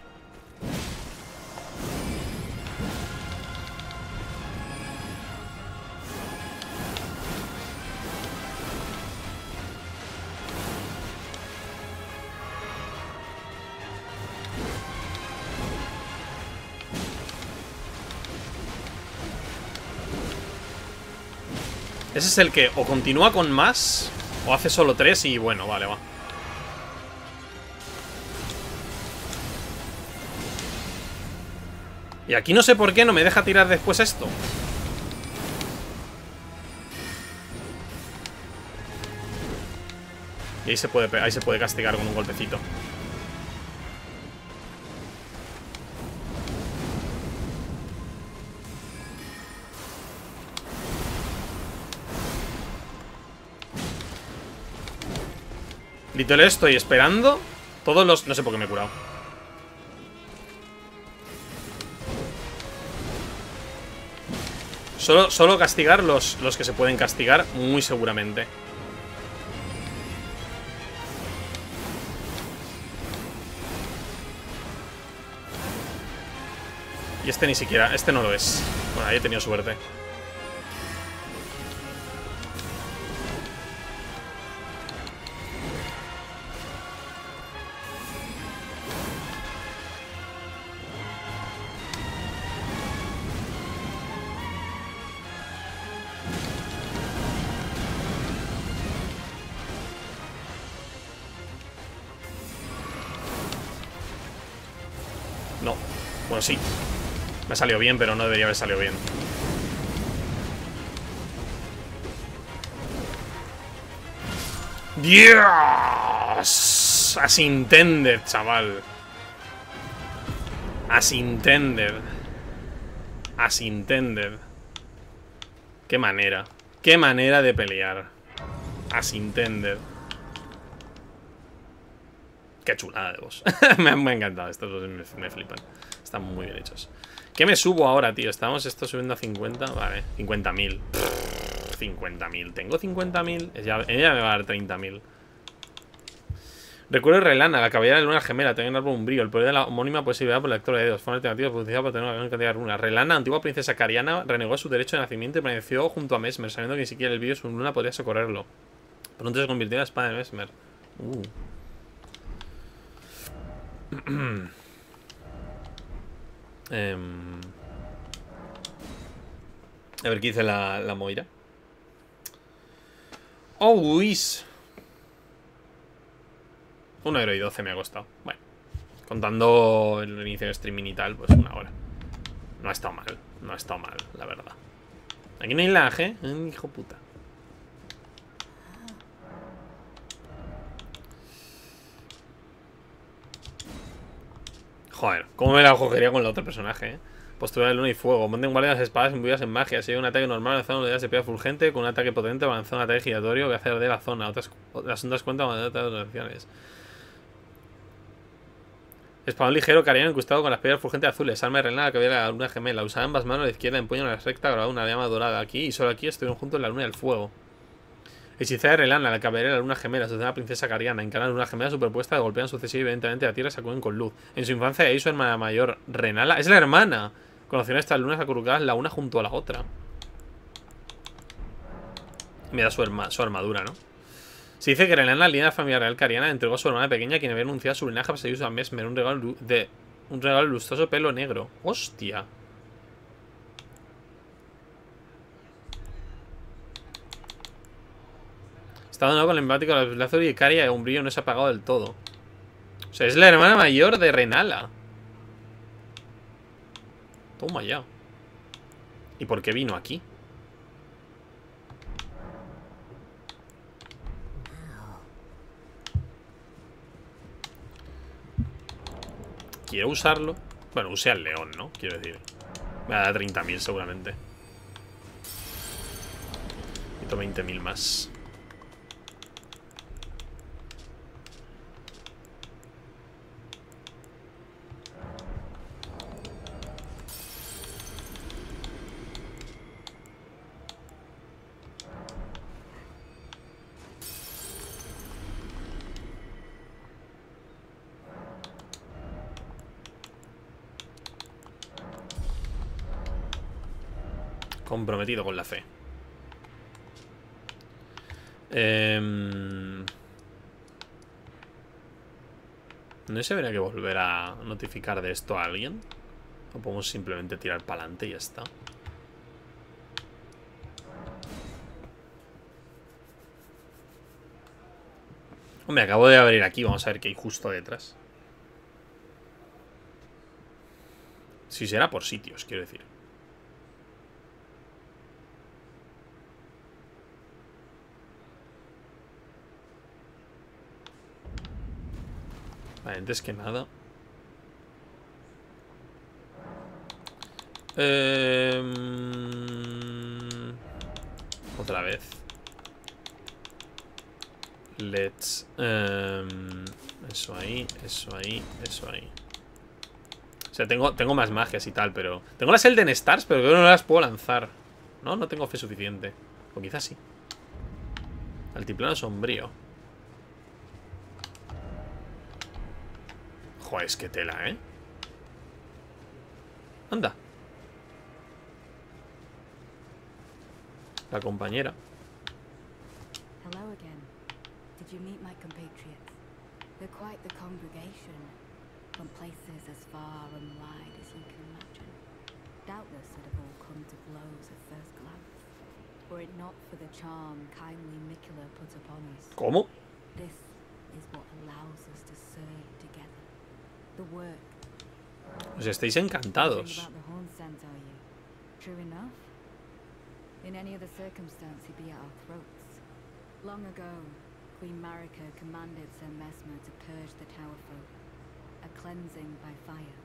Ese es el que o continúa con más O hace solo tres y bueno, vale, va Y aquí no sé por qué no me deja tirar después esto. Y ahí se puede, ahí se puede castigar con un golpecito Literal estoy esperando. Todos los... No sé por qué me he curado. Solo, solo castigar los, los que se pueden castigar Muy seguramente. Y este ni siquiera, este no lo es. Bueno, ahí he tenido suerte salido bien, pero no debería haber salido bien. ¡Dios! As intended, chaval. As intended. As intended. Qué manera. Qué manera de pelear. As intended. Qué chulada de vos. [LAUGHS] me, han, encantado. Estos dos me, flipan. Están muy bien hechos. ¿Qué me subo ahora, tío? Estamos esto subiendo a 50. Vale, 50.000. 50.000. ¿Tengo 50.000? Ella, ella me va a dar 30.000. Recuerdo Relana, la caballera de luna gemela, tenía un árbol umbrío. El poder de la homónima puede ser ideado por la lectura de dedos. Una alternativa potenciada para tener una gran cantidad de runas. Relana, antigua princesa cariana, renegó su derecho de nacimiento y permaneció junto a Mesmer, sabiendo que ni siquiera el vídeo de su luna podría socorrerlo. Pronto se convirtió en la espada de Mesmer. Uh. [CLEARS THROAT] [CLEARS THROAT] Em. A ver qué dice la, la Moira. Oh, Luis. Un euro y 12 me ha costado. Bueno, contando el inicio de streaming y tal, pues una hora. No ha estado mal, no ha estado mal, la verdad. Aquí no hay lag, ¿eh? Hijo puta. Joder, ¿cómo me la cogería con el otro personaje, eh? Postura de luna y fuego. Monten guardia las espadas imbuidas en magia. Si hay un ataque normal, avanzado de pega fulgente. Con un ataque potente, avanzado un ataque giratorio que hace de la zona. Otras, las ondas cuentan con otras direcciones. Espadón ligero, cariño incrustado con las piedras fulgentes azules. Alma de que había la luna gemela. Usaba ambas manos, la izquierda empuño en la recta, grabado una llama dorada. Aquí y solo aquí estuvieron juntos en la luna del fuego. Hechicera de Relana, la caballera de la luna gemela, de la princesa cariana, encarna la luna gemela superpuesta, golpean sucesivamente evidentemente la tierra y sacuden con luz. En su infancia, hizo su hermana mayor, Renala, es la hermana. Conocieron estas lunas acurrucadas la una junto a la otra. Me da su, armadura, ¿no? Se dice que Renala, la línea familiar real cariana, entregó a su hermana pequeña quien había anunciado su linaje para seguir a Mesmer, un regalo de un regalo lustroso pelo negro. ¡Hostia! Está donado con el emblemático de la Caria y un brillo no se ha apagado del todo. O sea, es la hermana mayor de Renala. Toma ya. ¿Y por qué vino aquí? Quiero usarlo. Bueno, use al león, ¿no? Quiero decir. Me va a dar 30.000 seguramente. Necesito 20.000 más. Comprometido con la fe. Eh... ¿No se habría que volver a notificar de esto a alguien? ¿O podemos simplemente tirar para adelante y ya está? Hombre, acabo de abrir aquí. Vamos a ver qué hay justo detrás. Si será por sitios, quiero decir. Antes que nada. Em, otra vez. Let's... Em, eso ahí, eso ahí, eso ahí. O sea, tengo, tengo más magias y tal, pero... Tengo las Elden Stars, pero creo que no las puedo lanzar. No, no tengo fe suficiente. O quizás sí. Altiplano sombrío. Joder, es que tela, ¿eh? Anda. La compañera. Hello again. Did you meet my compatriots? They're quite the congregation, from places as far and wide as you can imagine. Doubtless it have all come to blows at first glance, were it not for the charm kindly Mikula put upon us. ¿Cómo? This is what allows us to serve together. Pues estáis encantados. True enough. In any other circumstance, he'd be at our throats. Long ago, Queen Marika commanded Sir Mesmer to purge the Tower folk, a cleansing by fire.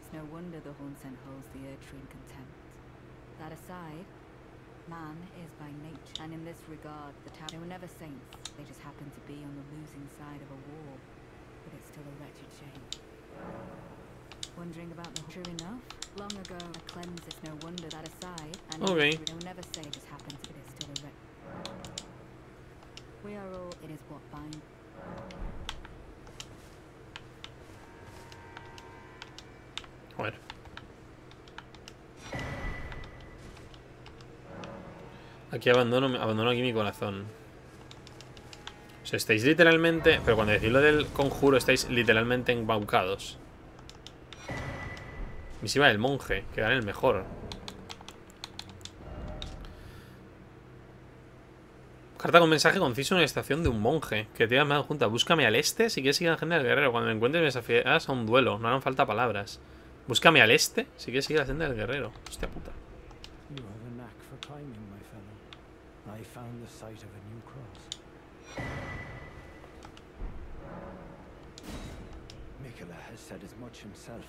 It's no wonder the Hornsent holds the Erdtree in contempt. That aside, Man is by nature, and in this regard, the town they were never saints. They just happened to be on the losing side of a war. But it's still a wretched shame. Wondering about the true enough? Long ago, a cleanse is no wonder that aside. And Okay. this re- they will never say just happened to be. It's still a wretched. We are all. It is what bind. Joder. Aquí abandono, abandono aquí mi corazón. Estáis literalmente... Pero cuando decís lo del conjuro, estáis literalmente embaucados. Misiva del monje, que el mejor. Carta con mensaje conciso en la estación de un monje. Que te llama junta. Búscame al este si quieres ir a la agenda del guerrero. Cuando me encuentres me desafiarás a un duelo. No harán falta palabras. Búscame al este si quieres seguir la senda del guerrero. Hostia puta. A a. Mikola has said as much himself.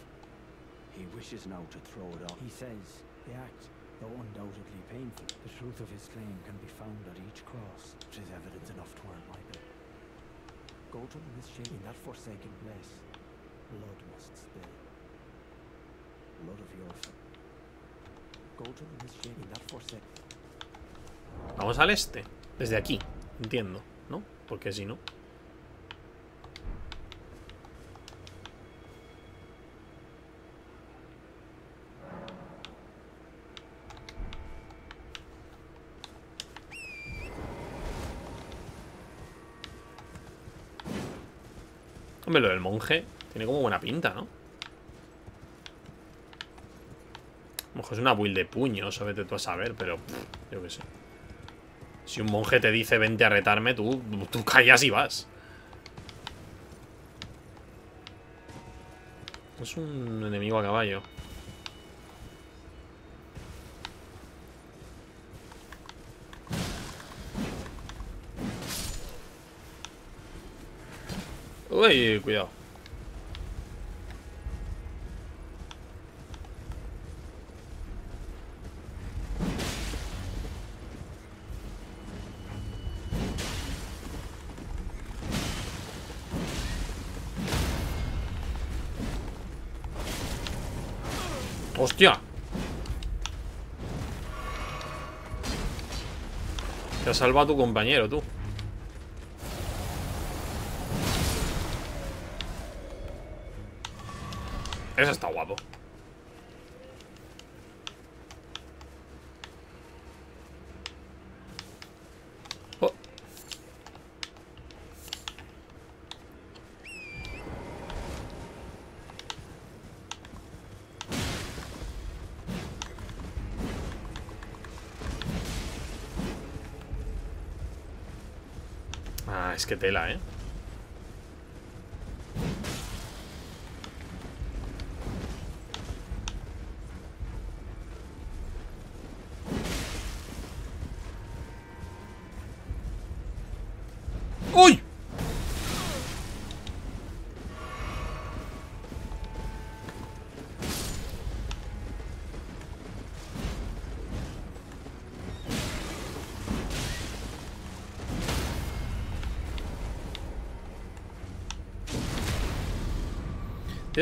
He wishes now to throw it off. He says the act, though undoubtedly painful, the truth of his claim can be found at each cross, which is evidence enough to earn my bill. Go to the misshaped in that forsaken place. Blood must spill. Blood of your fa- Go to the misshaped in that forsaken Vamos al este. Desde aquí. Entiendo, ¿no? Porque si no... Hombre, lo del monje tiene como buena pinta, ¿no? A lo mejor es una build de puños, o vete tú a saber, pero yo qué sé. Si un monje te dice vente a retarme, tú, tú callas y vas. Es un enemigo a caballo. Uy, cuidado. ¡Hostia! Te ha salvado tu compañero, tú. Eso está guapo. Oh. Ah, es que tela, ¿eh?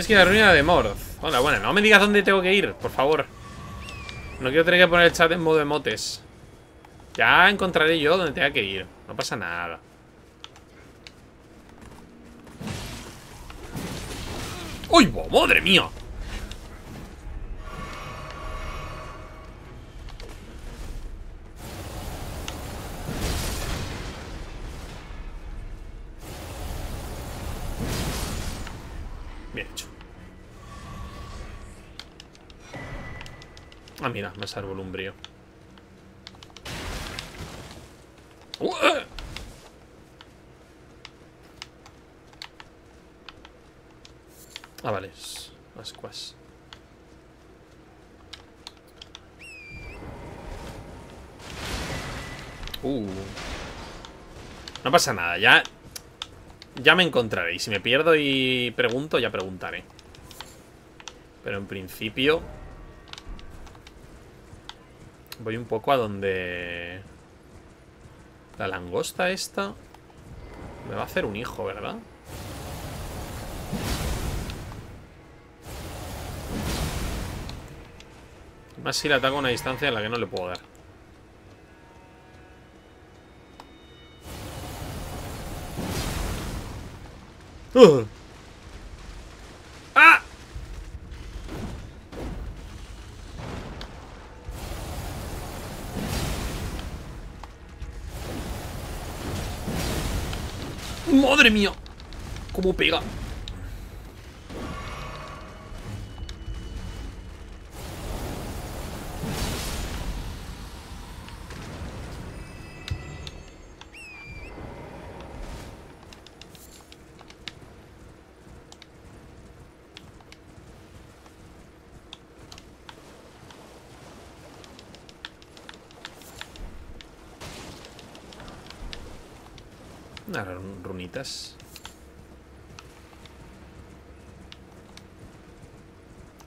Tienes que la ruina de Morth. Hola, bueno, no me digas dónde tengo que ir, por favor. No quiero tener que poner el chat en modo emotes. Ya encontraré yo donde tenga que ir. No pasa nada. ¡Uy, bo, madre mía! Salvo el umbrío. Ah, vale, ascuas. Uh. No pasa nada, ya ya me encontraré. Y si me pierdo y pregunto, ya preguntaré. Pero en principio... Voy un poco a donde... La langosta esta... Me va a hacer un hijo, ¿verdad? Más si le ataco a una distancia en la que no le puedo dar. ¡Ugh!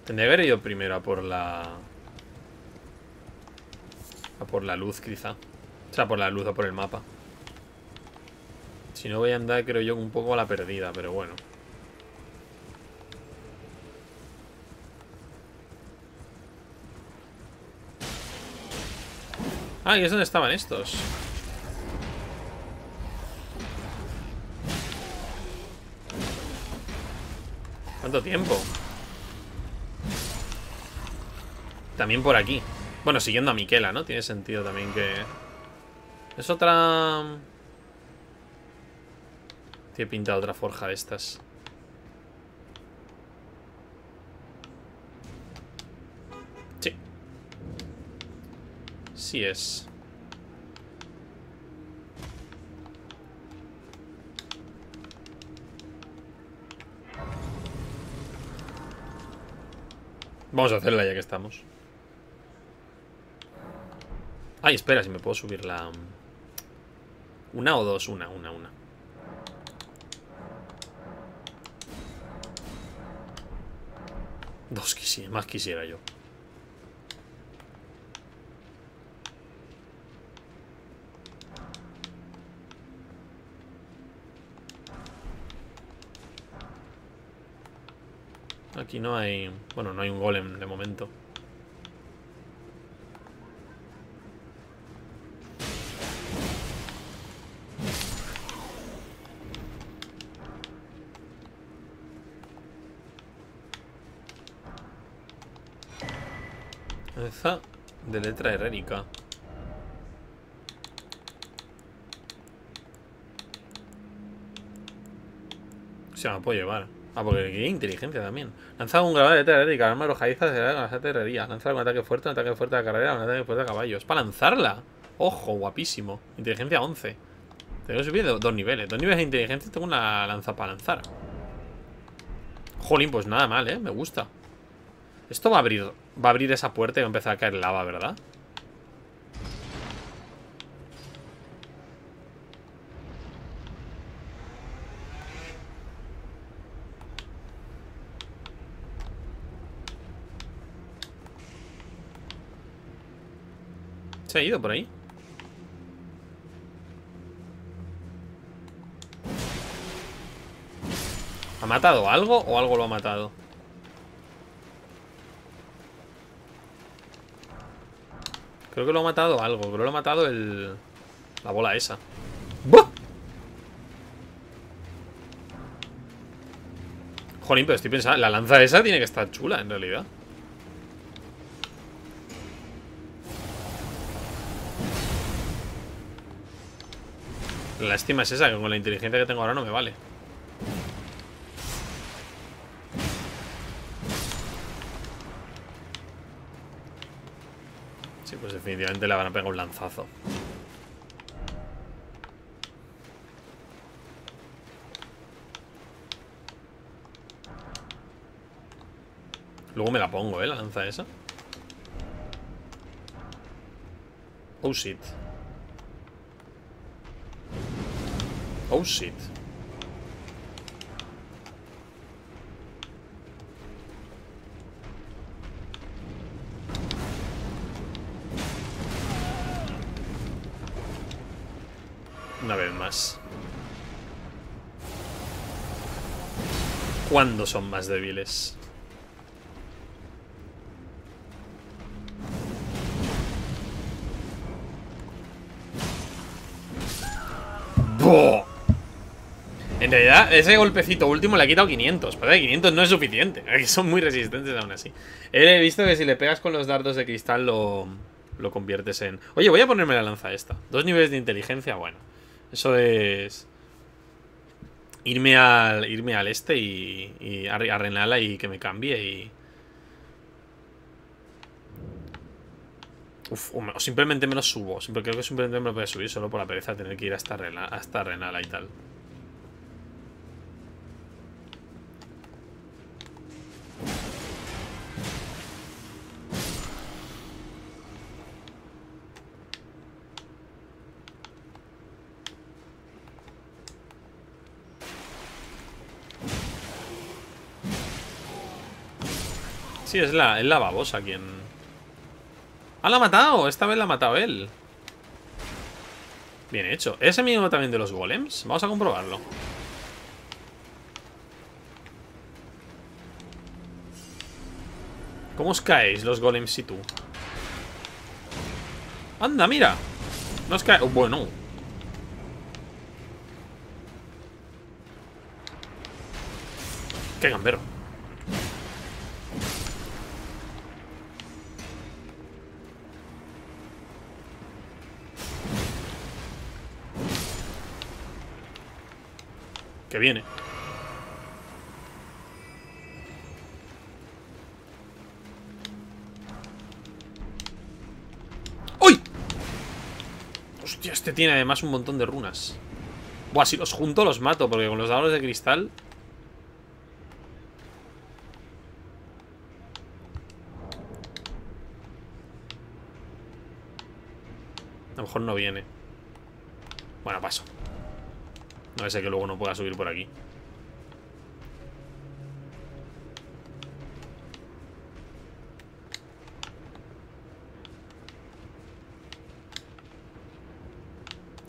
Tendría que haber ido primero a por la... A por la luz, quizá. O sea, por la luz o por el mapa. Si no voy a andar, creo yo, un poco a la perdida, pero bueno. Ah, y es donde estaban estos. ¿Cuánto tiempo? También por aquí. Bueno, siguiendo a Miquela, ¿no? Tiene sentido también que... Es otra... Tiene pinta otra forja de estas. Sí. Sí es. Vamos a hacerla ya que estamos. Ay, espera, si me puedo subir la... Una o dos, una, una, una. Dos quisiera, más quisiera yo. Aquí no hay... Bueno, no hay un golem de momento. Eza de letra herérica. Se me puedo llevar. Ah, porque hay inteligencia también. Lanzado un grabado de letra herérica, arma arrojadiza de la herrería. Lanzar un ataque fuerte, un ataque fuerte de carrera, un ataque fuerte de caballo. Es para lanzarla. Ojo, guapísimo. Inteligencia 11. Tengo que subir dos niveles. Dos niveles de inteligencia y tengo una lanza para lanzar. Jolín, pues nada mal, ¿eh? Me gusta. Esto va a abrir Va a abrir esa puerta y va a empezar a caer lava, ¿verdad? ¿Se ha ido por ahí? ¿Ha matado algo o algo lo ha matado? Creo que lo ha matado algo. Creo que lo ha matado el... La bola esa. ¡Buah! Jolín, pero estoy pensando... La lanza esa tiene que estar chula, en realidad. La lástima es esa, que con la inteligencia que tengo ahora no me vale. Sí, pues definitivamente le van a pegar un lanzazo. Luego me la pongo, ¿eh? La lanza esa. Oh, shit. Oh, Una vez más. ¿Cuándo son más débiles? Ese golpecito último le ha quitado 500. Pero 500 no es suficiente. [LAUGHS] Son muy resistentes aún así. He visto que si le pegas con los dardos de cristal lo, lo conviertes en... Oye, voy a ponerme la lanza esta. Dos niveles de inteligencia, bueno. Eso es... Irme al, irme al este y, y a Renala y que me cambie y... Uf, o simplemente me lo subo. Creo que simplemente me lo voy a subir solo por la pereza de tener que ir hasta, hasta Renala y tal. Sí, es la, es la babosa quien... ¡Ah, la ha matado! Esta vez la ha matado él. Bien hecho. ¿Es amigo también de los golems? Vamos a comprobarlo. ¿Cómo os caéis los golems y tú? ¡Anda, mira! No os cae... Oh, bueno. ¡Qué gambero! Que viene. ¡Uy! Hostia, este tiene además un montón de runas. Buah, si los junto los mato, porque con los dados de cristal... A lo mejor no viene. Bueno, paso. No sé que luego no pueda subir por aquí.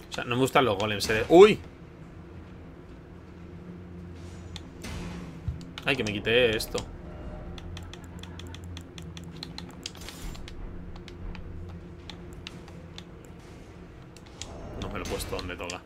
O sea, no me gustan los golems. ¿eh? ¡Uy! Ay, que me quité esto. No me lo he puesto donde toca.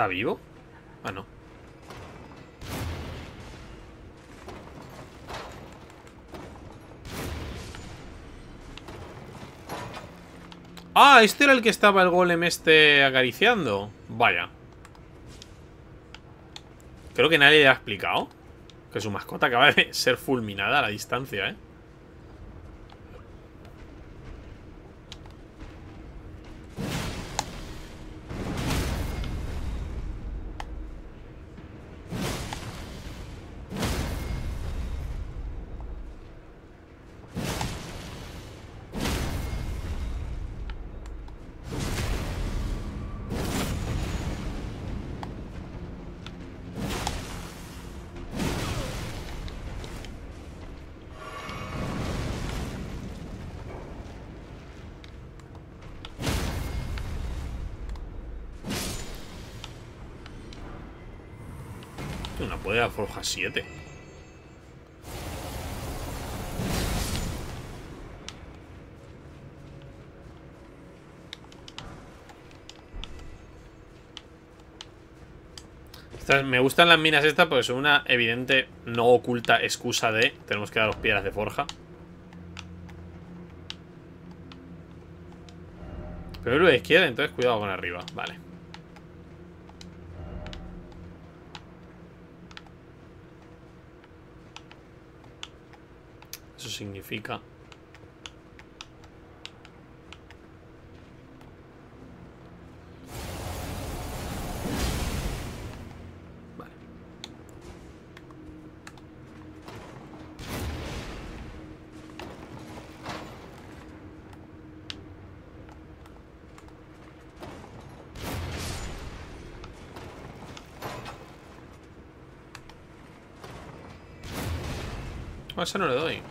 ¿Está vivo? Ah, no. Ah, este era el que estaba el golem este acariciando. Vaya. Creo que nadie le ha explicado que su mascota acaba de [LAUGHS] ser fulminada a la distancia, ¿eh? Puede a forja 7. me gustan las minas estas porque son una evidente, no oculta excusa de tenemos que dar los piedras de forja. Pero lo de izquierda, entonces cuidado con arriba. Vale. significa. Vale. Oh, A no le doy.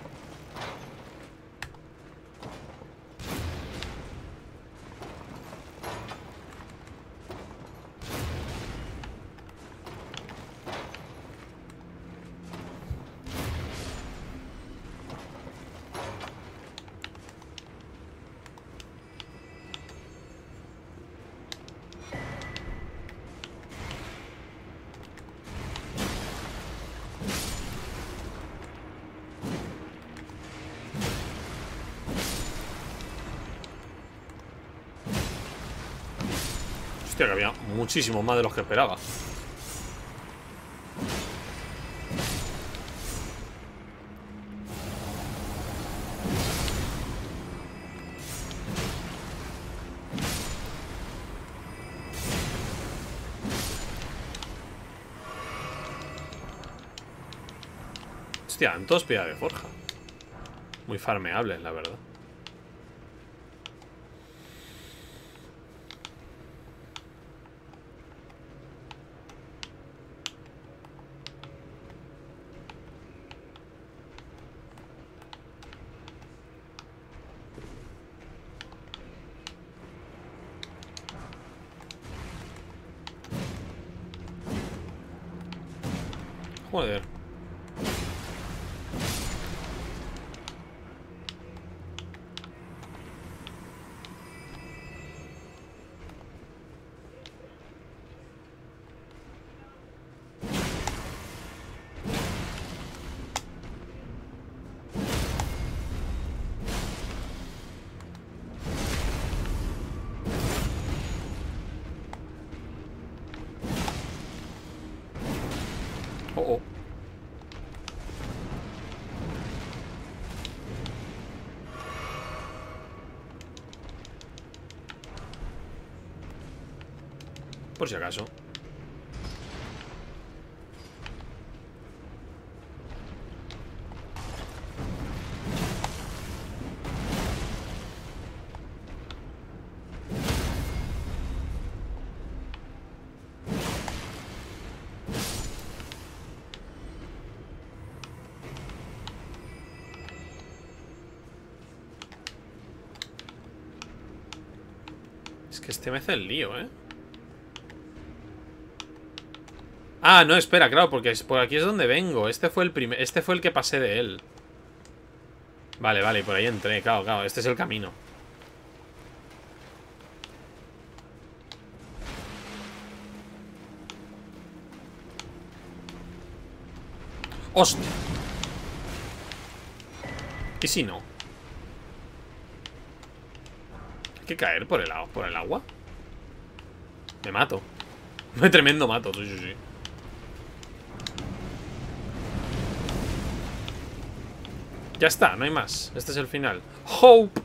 Muchísimo más de los que esperaba. Hostia, en todos de forja. Muy farmeable, la verdad. Joder. Por si acaso. Es que este me hace el lío, ¿eh? Ah, no, espera, claro, porque por aquí es donde vengo. Este fue el primer, este fue el que pasé de él. Vale, vale, por ahí entré, claro, claro, este es el camino. ¡Hostia! ¿Y si no? Hay que caer por el, por el agua. Me mato. Me [LAUGHS] tremendo mato, sí, sí, sí. Ya está, no hay más. Este es el final. Hope.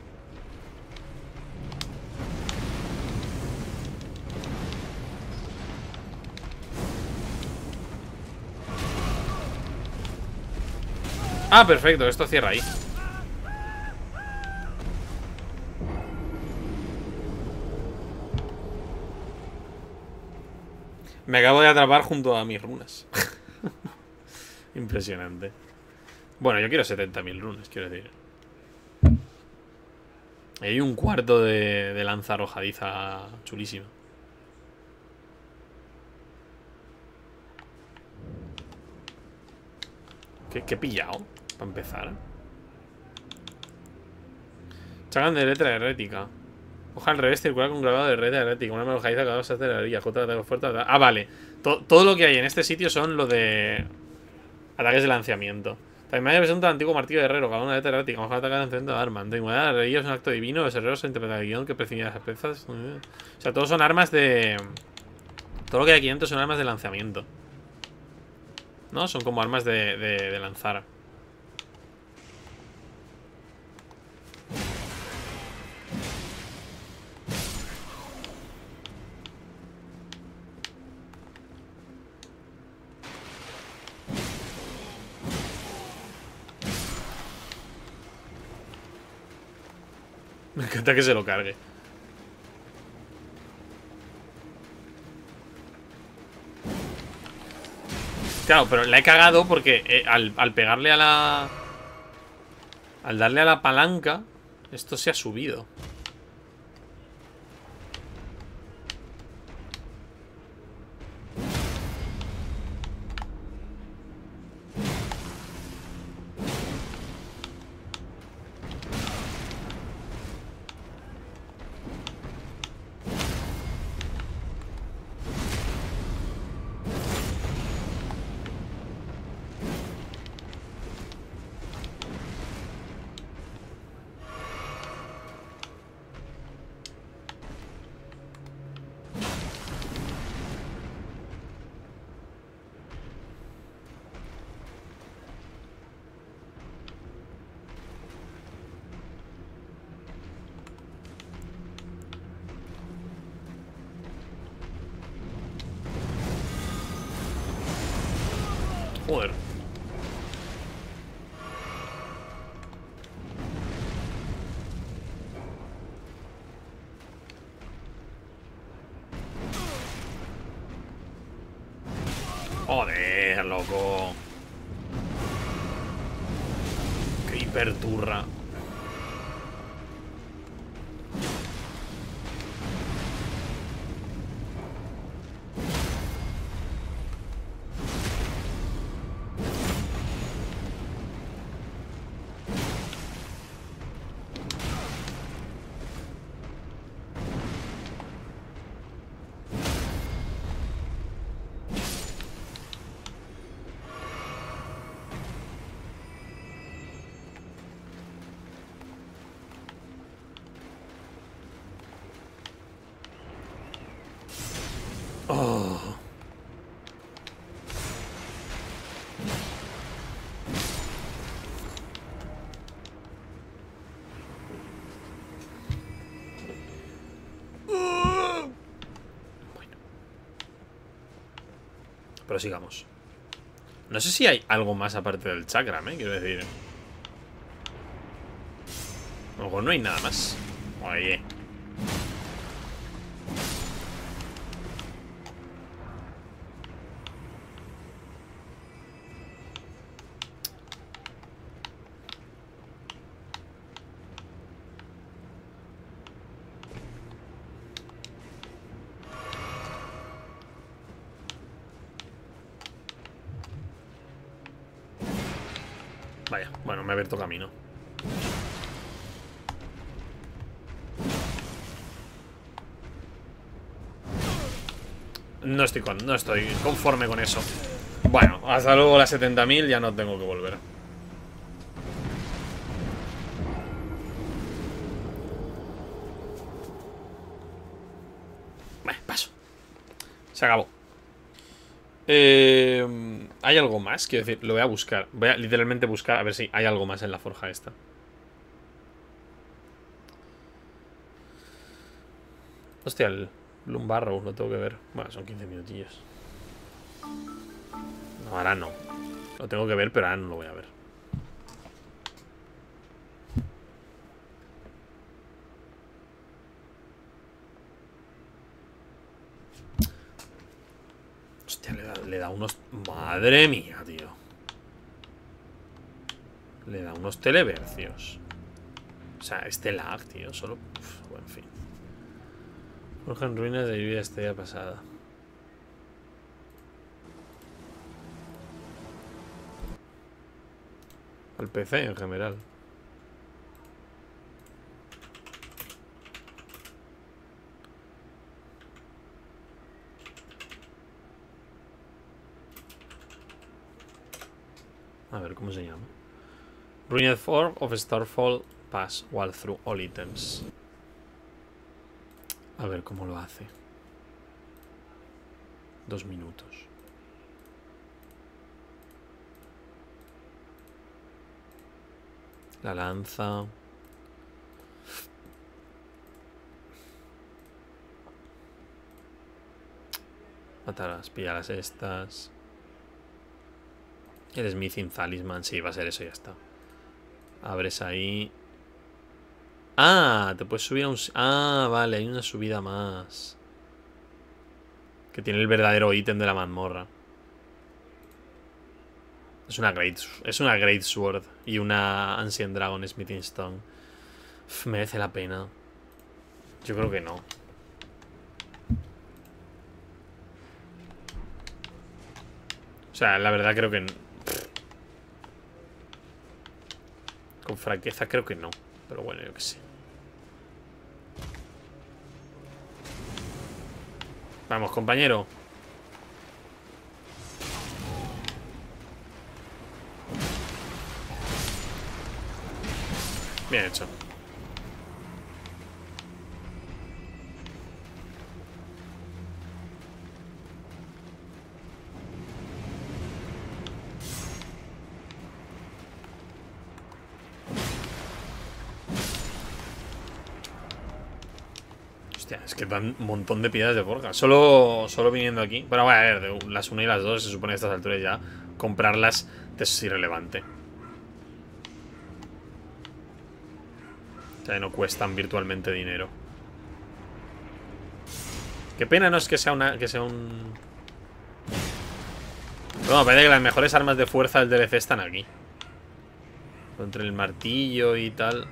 Ah, perfecto, esto cierra ahí. Me acabo de atrapar junto a mis runas. [LAUGHS] Impresionante. Bueno, yo quiero 70.000 runas, quiero decir. Hay un cuarto de, de lanza arrojadiza chulísimo. ¿Qué, qué pillado? Para empezar. Chagan de letra herética. Hoja al revés circular con grabado de red herética. Una arrojadiza que se aceleraría. J de fuerte. Ah, vale. To- todo lo que hay en este sitio son lo de ataques de lanzamiento. También me presenta el antiguo martillo de herrero, cada una letra herética, mejor ataque de lanzamiento de arma. Antigüedad, la rey es un acto divino, los herreros se interpreta el guion que precede las piezas. O sea, todos son armas de. Todo lo que hay aquí dentro son armas de lanzamiento. ¿No? Son como armas de, de, de lanzar. Encanta que se lo cargue. Claro, pero la he cagado porque eh, al pegarle a la... Al darle a la palanca, esto se ha subido. Joder. Joder, loco. Pero sigamos. No sé si hay algo más aparte del chakram, ¿eh? Quiero decir. A no hay nada más. Camino. No estoy, con, no estoy conforme con eso. Bueno, hasta luego las 70.000 ya no tengo que volver. Paso. Se acabó. Eh, ¿Hay algo más? Quiero decir, lo voy a buscar. Voy a literalmente buscar a ver si hay algo más en la forja esta. Hostia, el Lumbarrow lo tengo que ver. Bueno, son 15 minutillos. No, ahora no. Lo tengo que ver, pero ahora no lo voy a ver. Hostia, le da, le da unos... Madre mía, tío. Le da unos televercios. O sea, este lag, tío. Solo... Bueno, en fin. Forja en ruinas de lluvia estrella pasada. Al PC en general. ¿Cómo se llama? Ruined Form of Starfall Pass while through all items. A ver cómo lo hace. Dos minutos. La lanza. Matarás, pillarás estas. El Smithing Talisman, sí, va a ser eso, ya está. Abres ahí. Ah, te puedes subir a un... Ah, vale, hay una subida más. Que tiene el verdadero ítem de la mazmorra. Es una Great, es una great Sword y una Ancient Dragon Smithing Stone. Uf, merece la pena. Yo creo que no. O sea, la verdad creo que... Con franqueza creo que no. Pero bueno, yo que sé. Vamos, compañero. Bien hecho. Hostia, que dan un montón de piedras de forja. Solo, solo viniendo aquí. Bueno, bueno, a ver, las 1 y las 2 se supone a estas alturas ya comprarlas es irrelevante. O sea, no cuestan virtualmente dinero. Qué pena no es que sea una. que sea un. Bueno, parece que las mejores armas de fuerza del DLC están aquí. Entre el martillo y tal.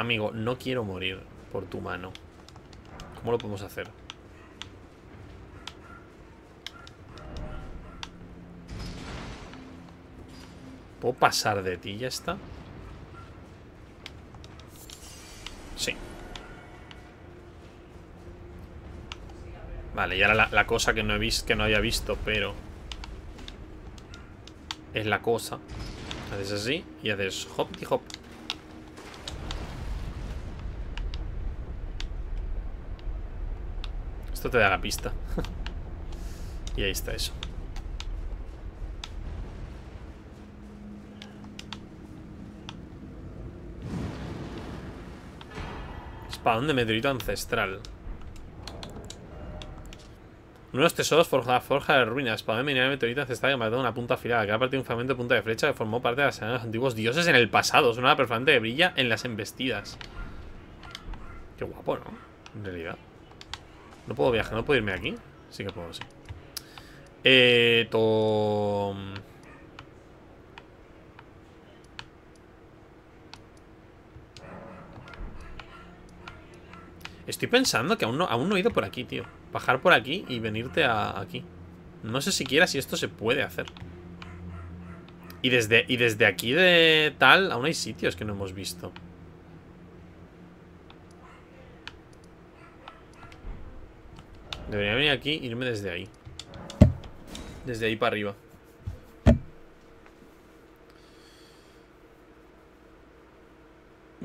Amigo, no quiero morir por tu mano. ¿Cómo lo podemos hacer? ¿Puedo pasar de ti? ¿Ya está? Sí. Vale, y ahora la, cosa que no he visto, que no había visto, pero es la cosa. Haces así y haces hop y hop. Esto te da la pista. [LAUGHS] y ahí está eso. Espadón de meteorito ancestral. Nuevos tesoros forja, forja de ruinas. De mineral de meteorito ancestral que mató una punta afilada. Que ha partido un fragmento de punta de flecha que formó parte de las de los antiguos dioses en el pasado. Es una perforante que brilla en las embestidas. Qué guapo, ¿no? En realidad. No puedo viajar, no puedo irme aquí. Sí que puedo, sí. Eh, to... Estoy pensando que aún no, aún no he ido por aquí, tío. Bajar por aquí y venirte a aquí. No sé siquiera si esto se puede hacer. Y desde, y desde aquí de tal, aún hay sitios que no hemos visto. Debería venir aquí e irme desde ahí. Desde ahí para arriba.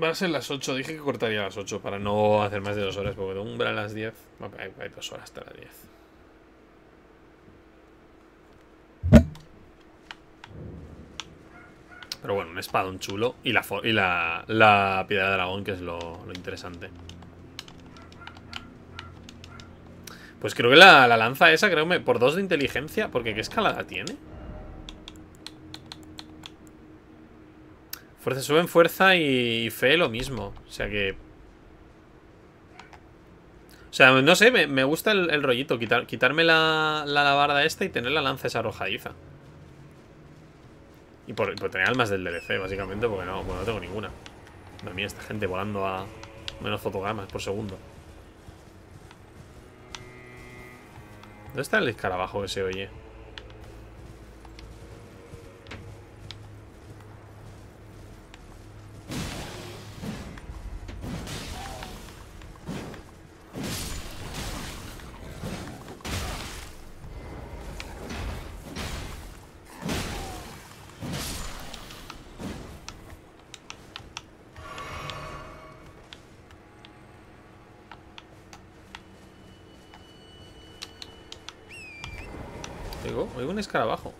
Va a ser las 8. Dije que cortaría las 8 para no hacer más de dos horas. Porque de umbra a las 10. Bueno, hay, hay dos horas hasta las 10. Pero bueno, un espadón chulo. Y la, y la, la piedra de dragón, que es lo, lo interesante. Pues creo que la, la lanza esa, creo que por dos de inteligencia. Porque ¿qué escalada tiene? Fuerza sube en fuerza y fe lo mismo. O sea que. O sea, no sé, me, me gusta el, rollito. Quitar, quitarme la, la labarda esta y tener la lanza esa arrojadiza. Y por, y por tener almas del DLC, básicamente, porque no, bueno, no tengo ninguna. Madre mía, esta gente volando a menos fotogramas por segundo. ¿Dónde está el escarabajo que se oye? Escarabajo.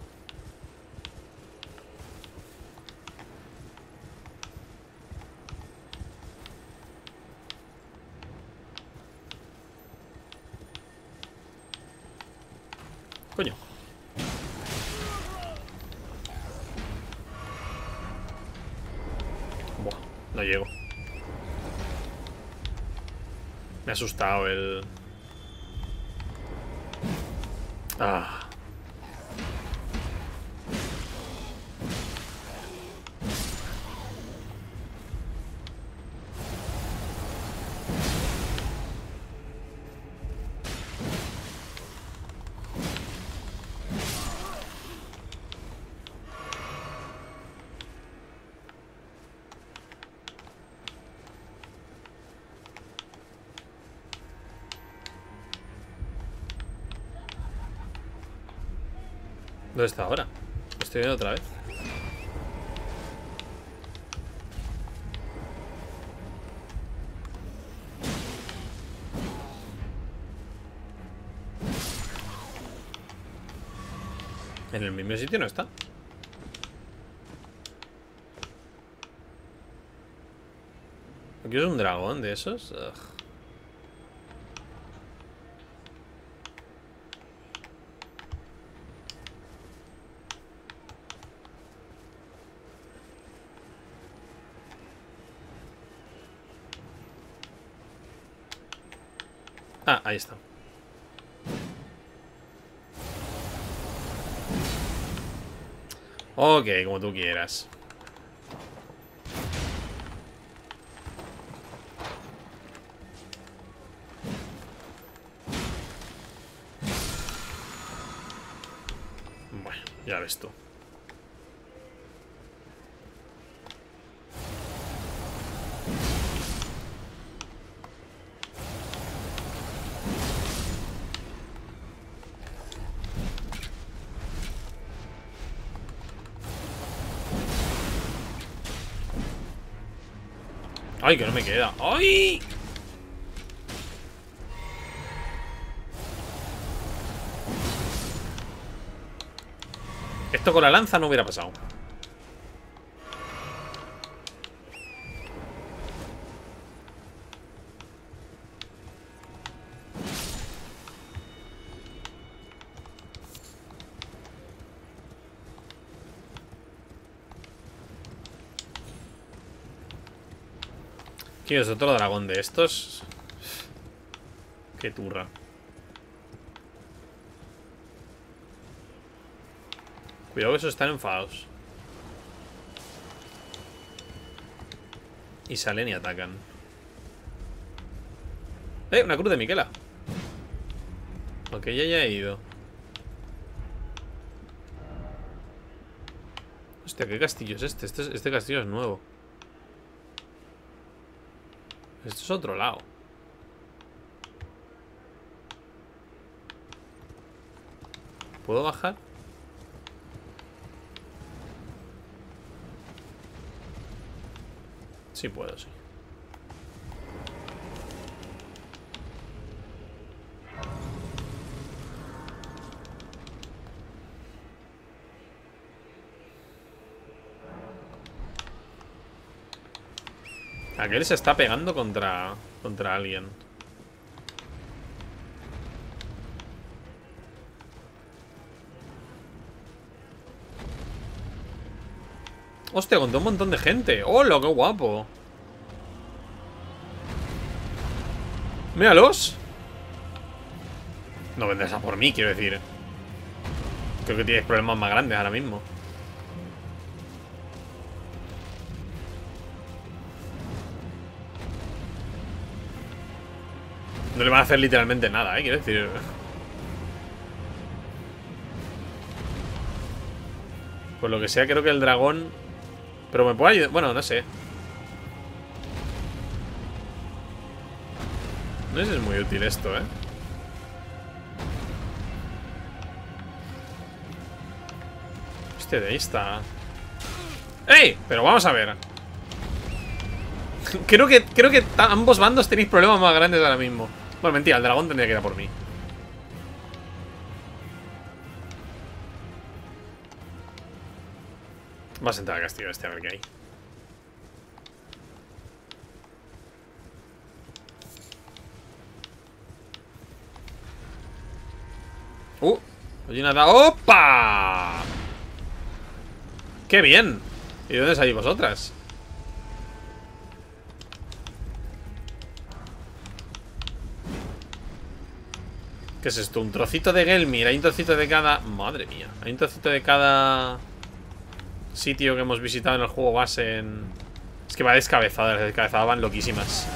Coño. No llego. Me ha asustado el... Ah. ¿Dónde está ahora? Estoy viendo otra vez. En el mismo sitio no está. ¿Aquí es un dragón de esos? Ahí está. Ok, como tú quieras. Bueno, ya ves tú. Ay, que no me queda. ¡Ay! Esto con la lanza no hubiera pasado. ¿Quién es otro dragón de estos? Qué turra. Cuidado que esos están enfadados. Y salen y atacan. ¡Eh! Una cruz de Miquela. Aunque ya haya ido. Hostia, ¿qué castillo es este? Este, este castillo es nuevo. Esto es otro lado. ¿Puedo bajar? Sí puedo, sí. Aquel se está pegando contra, contra alguien. Hostia, contra un montón de gente. ¡Hola, qué guapo! Míralos. No vendrás a por mí, quiero decir. Creo que tienes problemas más grandes ahora mismo. Le van a hacer literalmente nada, ¿eh? Quiero decir... Por lo que sea, creo que el dragón... Pero me puede ayudar... Bueno, no sé. No sé si es muy útil esto, ¿eh? Hostia, de ahí está... ¡Ey! Pero vamos a ver. [LAUGHS] creo que, creo que ambos bandos tenéis problemas más grandes ahora mismo. Bueno, mentira, el dragón tendría que ir a por mí. Vas a entrar al castillo este a ver qué hay. Uh, oye nada. ¡Opa! ¡Qué bien! ¿Y dónde salís vosotras? ¿Qué es esto? Un trocito de Gelmir. Hay un trocito de cada... Madre mía. Hay un trocito de cada sitio que hemos visitado en el juego base en... Es que va descabezada. Las descabezadas van loquísimas.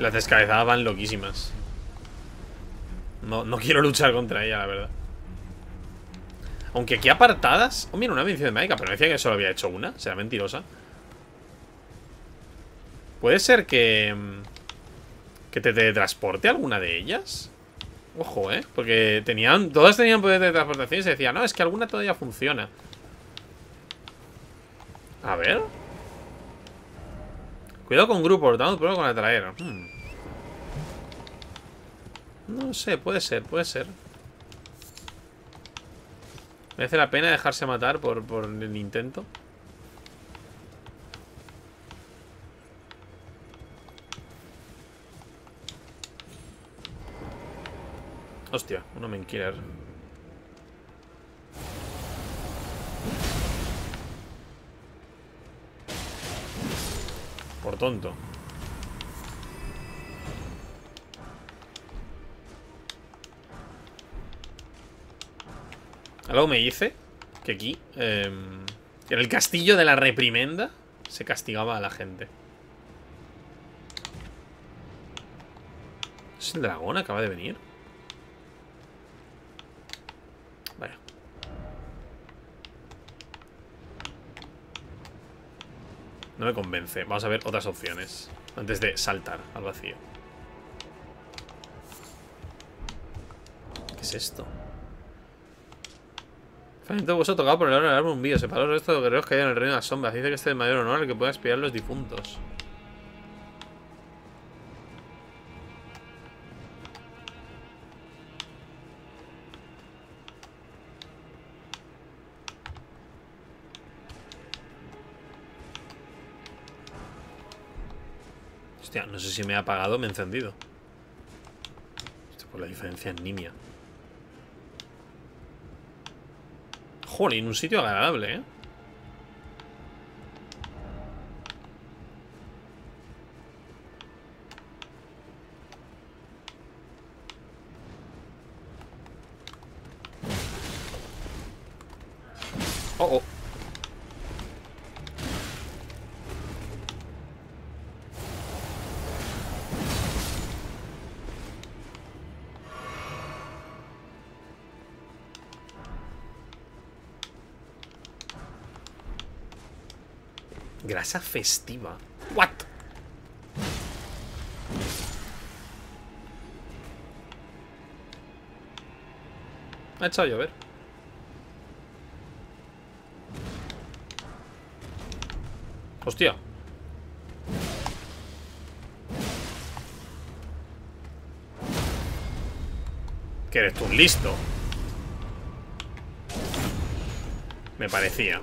Las descabezadas van loquísimas. No, no quiero luchar contra ella, la verdad. Aunque aquí apartadas... Oh, mira, una bendición de mágica. Pero me decía que solo había hecho una. Será mentirosa. Puede ser que... mm, Que te teletransporte alguna de ellas. Ojo, ¿eh? Porque tenían... Todas tenían poder de transportación y se decía, no, es que alguna todavía funciona. A ver. Cuidado con grupos, dando prueba con atraer. Hmm. No sé, puede ser, puede ser. ¿Merece la pena dejarse matar por, por el intento? Hostia, uno me quiere. Por tonto. Algo me dice que aquí, eh, en el castillo de la reprimenda, se castigaba a la gente. ¿Es el dragón? Acaba de venir. Vaya. No me convence. Vamos a ver otras opciones. Antes de saltar al vacío. ¿Qué es esto? Fragmento de hueso tocado por el oro del árbol un vídeo. El resto de guerreros que hay en el reino de las sombras. Dice que este es de mayor honor el que pueda espiar a los difuntos. No sé si me ha apagado o me encendido. Hostia, por la diferencia en nimia. Jolín, un sitio agradable, ¿eh? Grasa festiva. What? Ha echado a llover. Hostia. Que eres tú listo. Me parecía.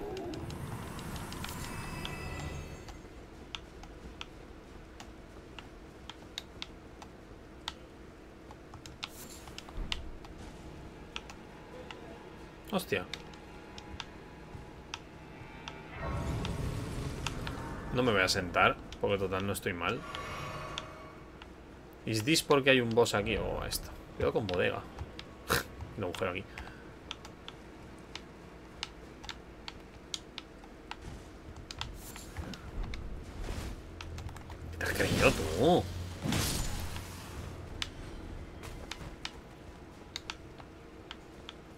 Hostia. No me voy a sentar, porque total no estoy mal. ¿Is this porque hay un boss aquí? O oh, esto. Cuidado con bodega. [LAUGHS] un agujero aquí. ¿Qué te has creído tú?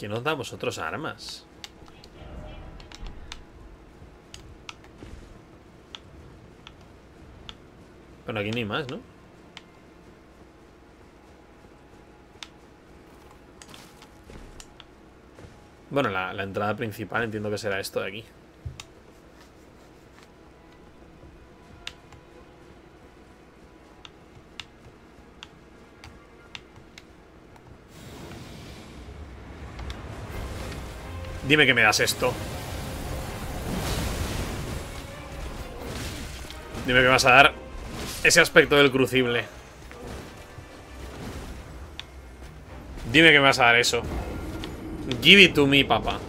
¿Quién nos da a vosotros armas? Bueno, aquí ni más, ¿no? Bueno, la entrada principal entiendo que será esto de aquí. Dime que me das esto. Dime que me vas a dar ese aspecto del crucible. Dime que me vas a dar eso. Give it to me, papá.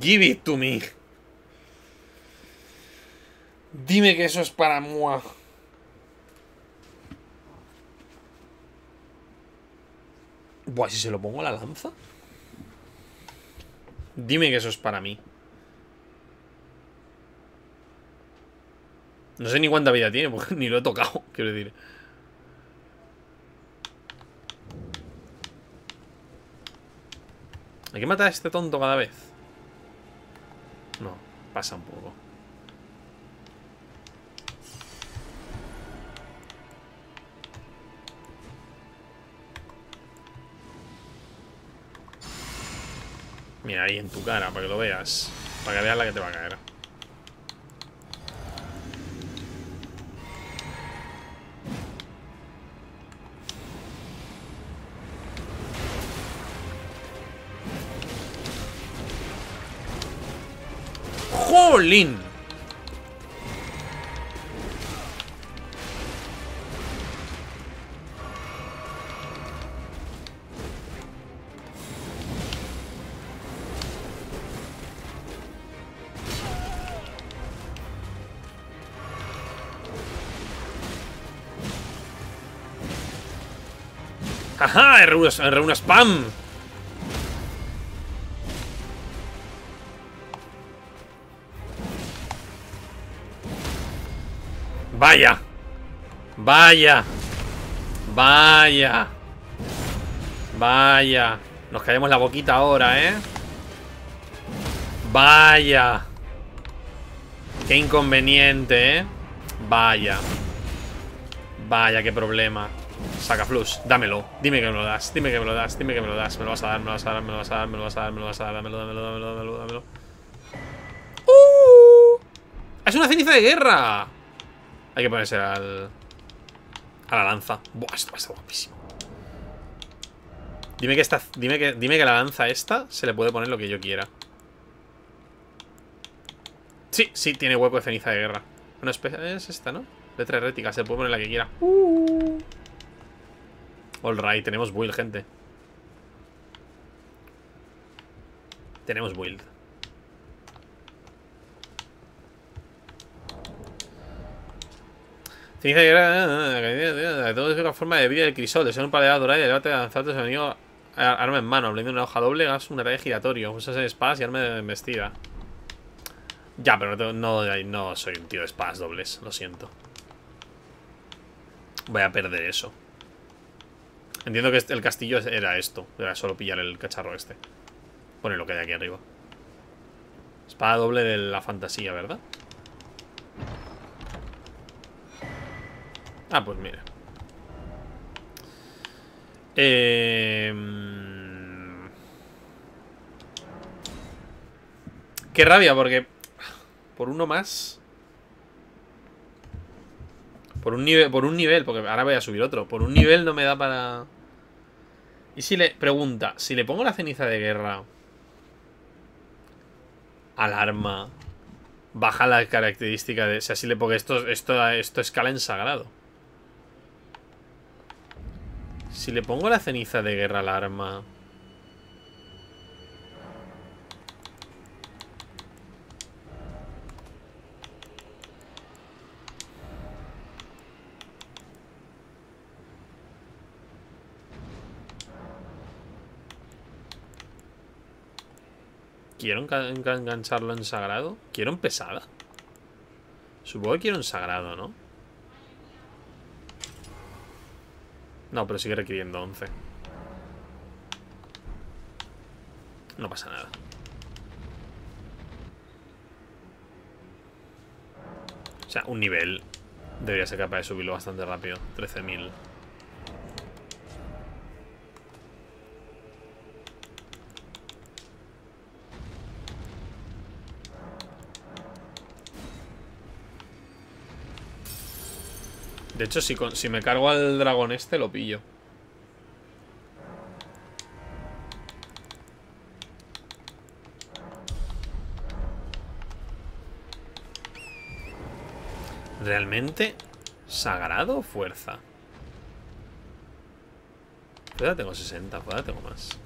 Give it to me. Dime que eso es para Mua. Buah, si se lo pongo a la lanza. Dime que eso es para mí. No sé ni cuánta vida tiene, porque [LAUGHS] ni lo he tocado, [LAUGHS] quiero decir. ¿Hay que matar a este tonto cada vez? No, pasa un poco. Ahí en tu cara, para que lo veas. Para que veas la que te va a caer. ¡Jolín! R1, R1 spam. Vaya. Vaya. Vaya. Vaya. Nos caemos la boquita ahora, ¿eh? Vaya. Qué inconveniente, ¿eh? Vaya. Vaya, qué problema. Saca flus, dámelo. Dime que me lo das, dime que me lo das, dime que me lo das. Me lo vas a dar, me lo vas a dar, me lo vas a dar, me lo vas a dar, me lo vas a dar, dámelo, dámelo, dámelo, dámelo, dámelo. ¡Uh! ¡Es una ceniza de guerra! Hay que ponerse al... A la lanza. Buah, esto va a estar guapísimo. Dime que esta... Dime que, dime que la lanza esta se le puede poner lo que yo quiera. Sí, sí, tiene hueco de ceniza de guerra. Bueno, es esta, ¿no? Letra herética, se puede poner la que quiera. Uh. Alright, tenemos build, gente. Tenemos build. Ceniza de. Todo es una forma de vida del crisol. De ser un paleado dorado y debate de lanzarte a su enemigo arma en mano. Abriendo una hoja doble, hagas un ataque giratorio. Usas espadas y arma de embestida. Ya, pero no, no, no soy un tío de espadas dobles. Lo siento. Voy a perder eso. Entiendo que este, el castillo era esto. Era solo pillar el cacharro este. Pone lo que hay aquí arriba. Espada doble de la fantasía, ¿verdad? Ah, pues mira. Eh... Qué rabia, porque... Por uno más... Por un nivel, por un nivel, porque ahora voy a subir otro. Por un nivel no me da para... Y si le... Pregunta, si le pongo la ceniza de guerra... Al arma... Baja la característica de... O sea, si le... Porque esto, esto, esto escala en sagrado. Si le pongo la ceniza de guerra al arma... ¿Quiero engancharlo en sagrado? ¿Quiero en pesada? Supongo que quiero en sagrado, ¿no? No, pero sigue requiriendo 11 No pasa nada O sea, un nivel Debería ser capaz de subirlo bastante rápido 13.000 De hecho, si, me cargo al dragón este, lo pillo. ¿Realmente? ¿Sagrado o fuerza? Fuerza tengo 60, fuerza tengo más.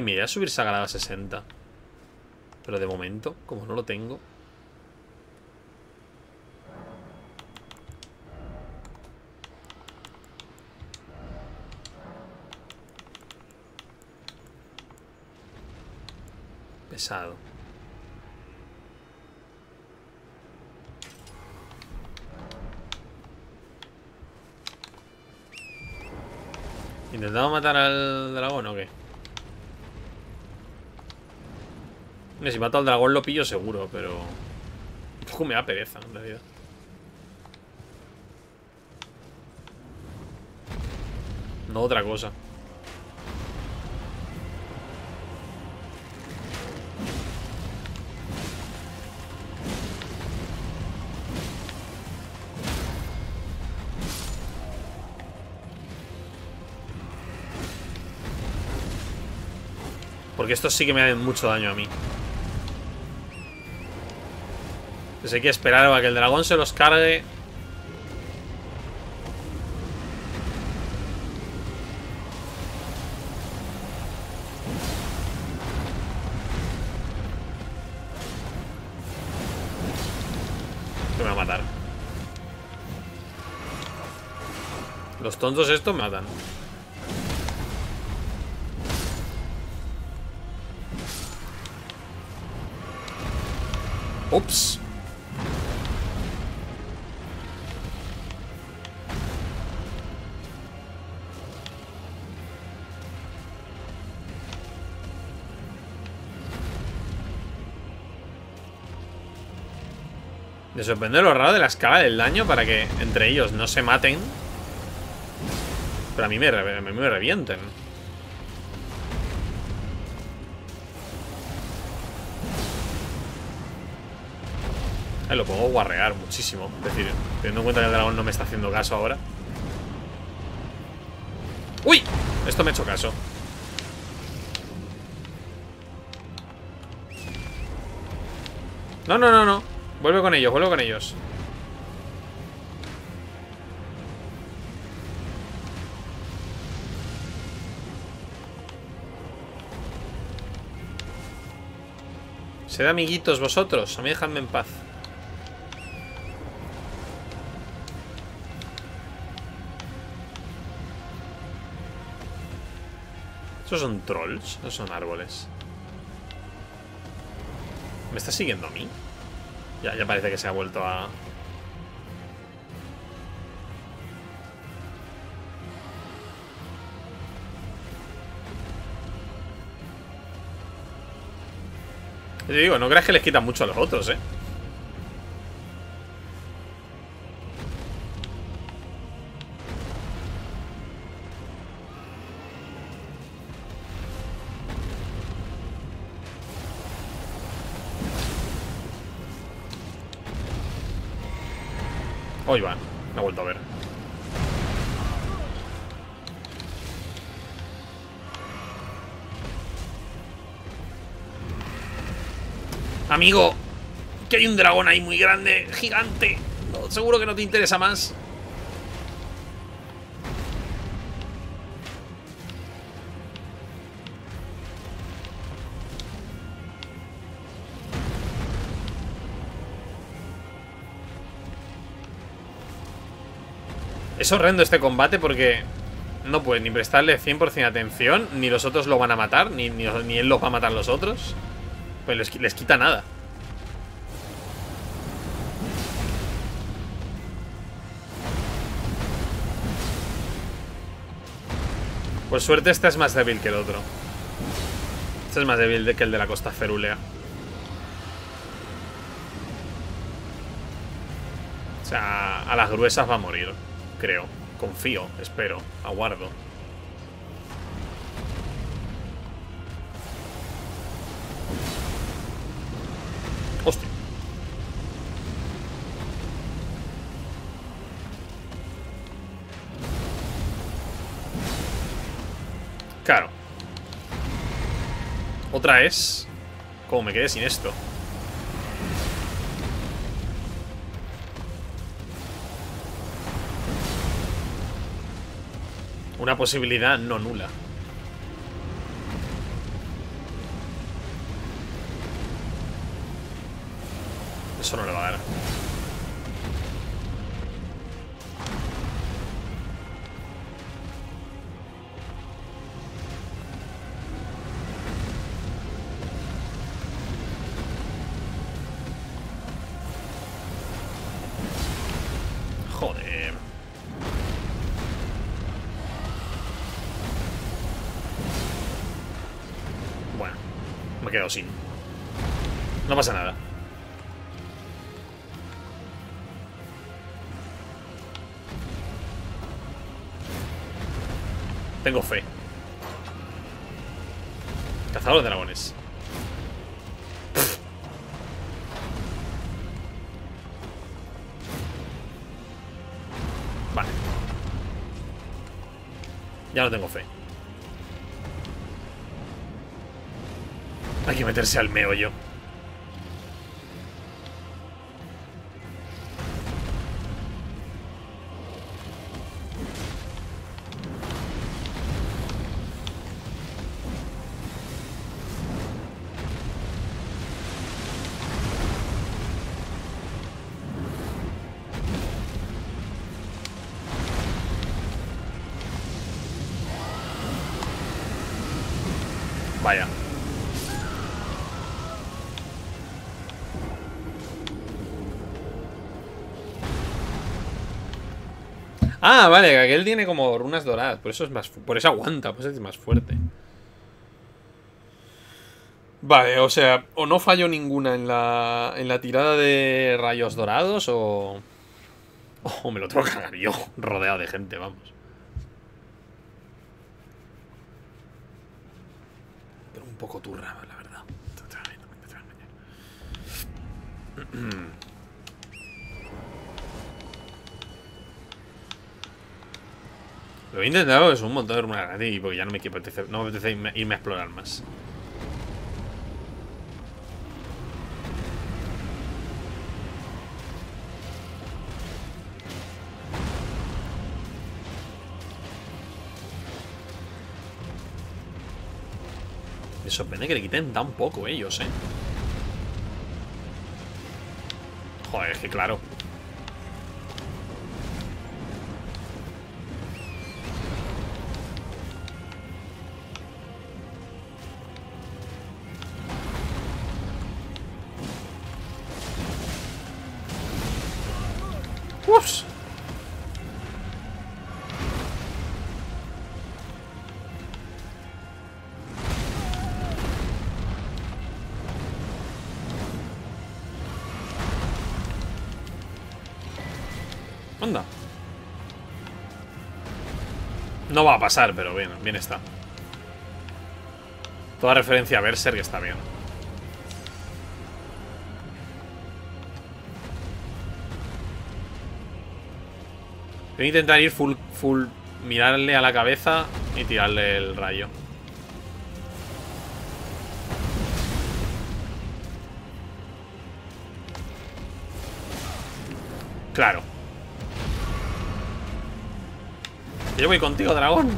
Mi idea es subir Sagrada a 60. Pero de momento, como no lo tengo. Pesado. ¿Intentamos matar al dragón o qué? Hombre, Si mato al dragón lo pillo seguro, pero... Me da pereza, en realidad. No otra cosa. Porque estos sí que me hacen mucho daño a mí. Pues hay que esperar a que el dragón se los cargue. Me va a matar. Los tontos estos matan. Ups. Me sorprende lo raro de la escala del daño para que entre ellos no se maten. Pero a mí me, mí me revienten. Lo puedo guarrear muchísimo. Es decir, teniendo en cuenta que el dragón no me está haciendo caso ahora. ¡Uy! Esto me ha hecho caso. No, no, no, no. Vuelve con ellos, vuelve con ellos. Sed amiguitos vosotros, a mí dejadme en paz. ¿Esos son trolls? ¿O son árboles? ¿Me está siguiendo a mí? Ya, ya parece que se ha vuelto a... Te digo, no creas que les quitan mucho a los otros, ¿eh? Amigo, que hay un dragón ahí muy grande, gigante. Seguro que no te interesa más. Es horrendo este combate porque no puede ni prestarle 100% atención, ni los otros lo van a matar, ni, ni, él los va a matar los otros. Pues les, les quita nada. Por suerte este es más débil que el otro. Este es más débil que el de la costa cerúlea. O sea, a las gruesas va a morir, creo. Confío, espero, aguardo. es... Como me quedé sin esto. Una posibilidad no nula. Eso no le va No pasa nada. Tengo fe. Cazador de dragones. Vale. Ya no tengo fe. Hay que meterse al meollo. Ah, vale, que aquel tiene como runas doradas, por eso es más por eso aguanta, pues es más fuerte. Vale, o sea, o no fallo ninguna en la en la tirada de rayos dorados o o me lo tengo que cagar yo, rodeado de gente, vamos. Pero un poco turra, la verdad. Lo he intentado, es un montón de runas gratis porque ya no me apetece, no me apetece irme, irme a explorar más. Me sorprende que le quiten tan poco ellos, eh. Joder, es que claro. No va a pasar, pero bien, bien está. Toda referencia a Berserk está bien. Voy a intentar ir full, full, mirarle a la cabeza y tirarle el rayo. Claro. Yo voy contigo, dragón.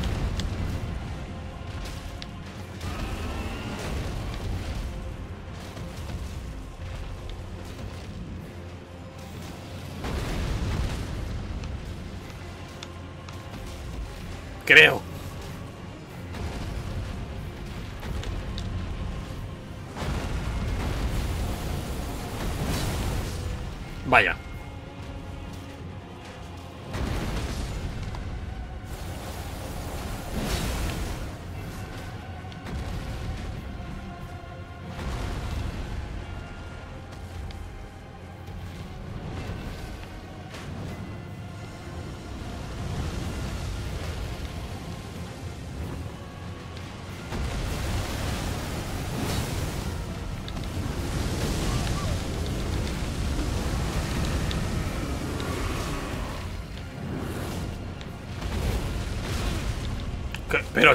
Creo. Vaya.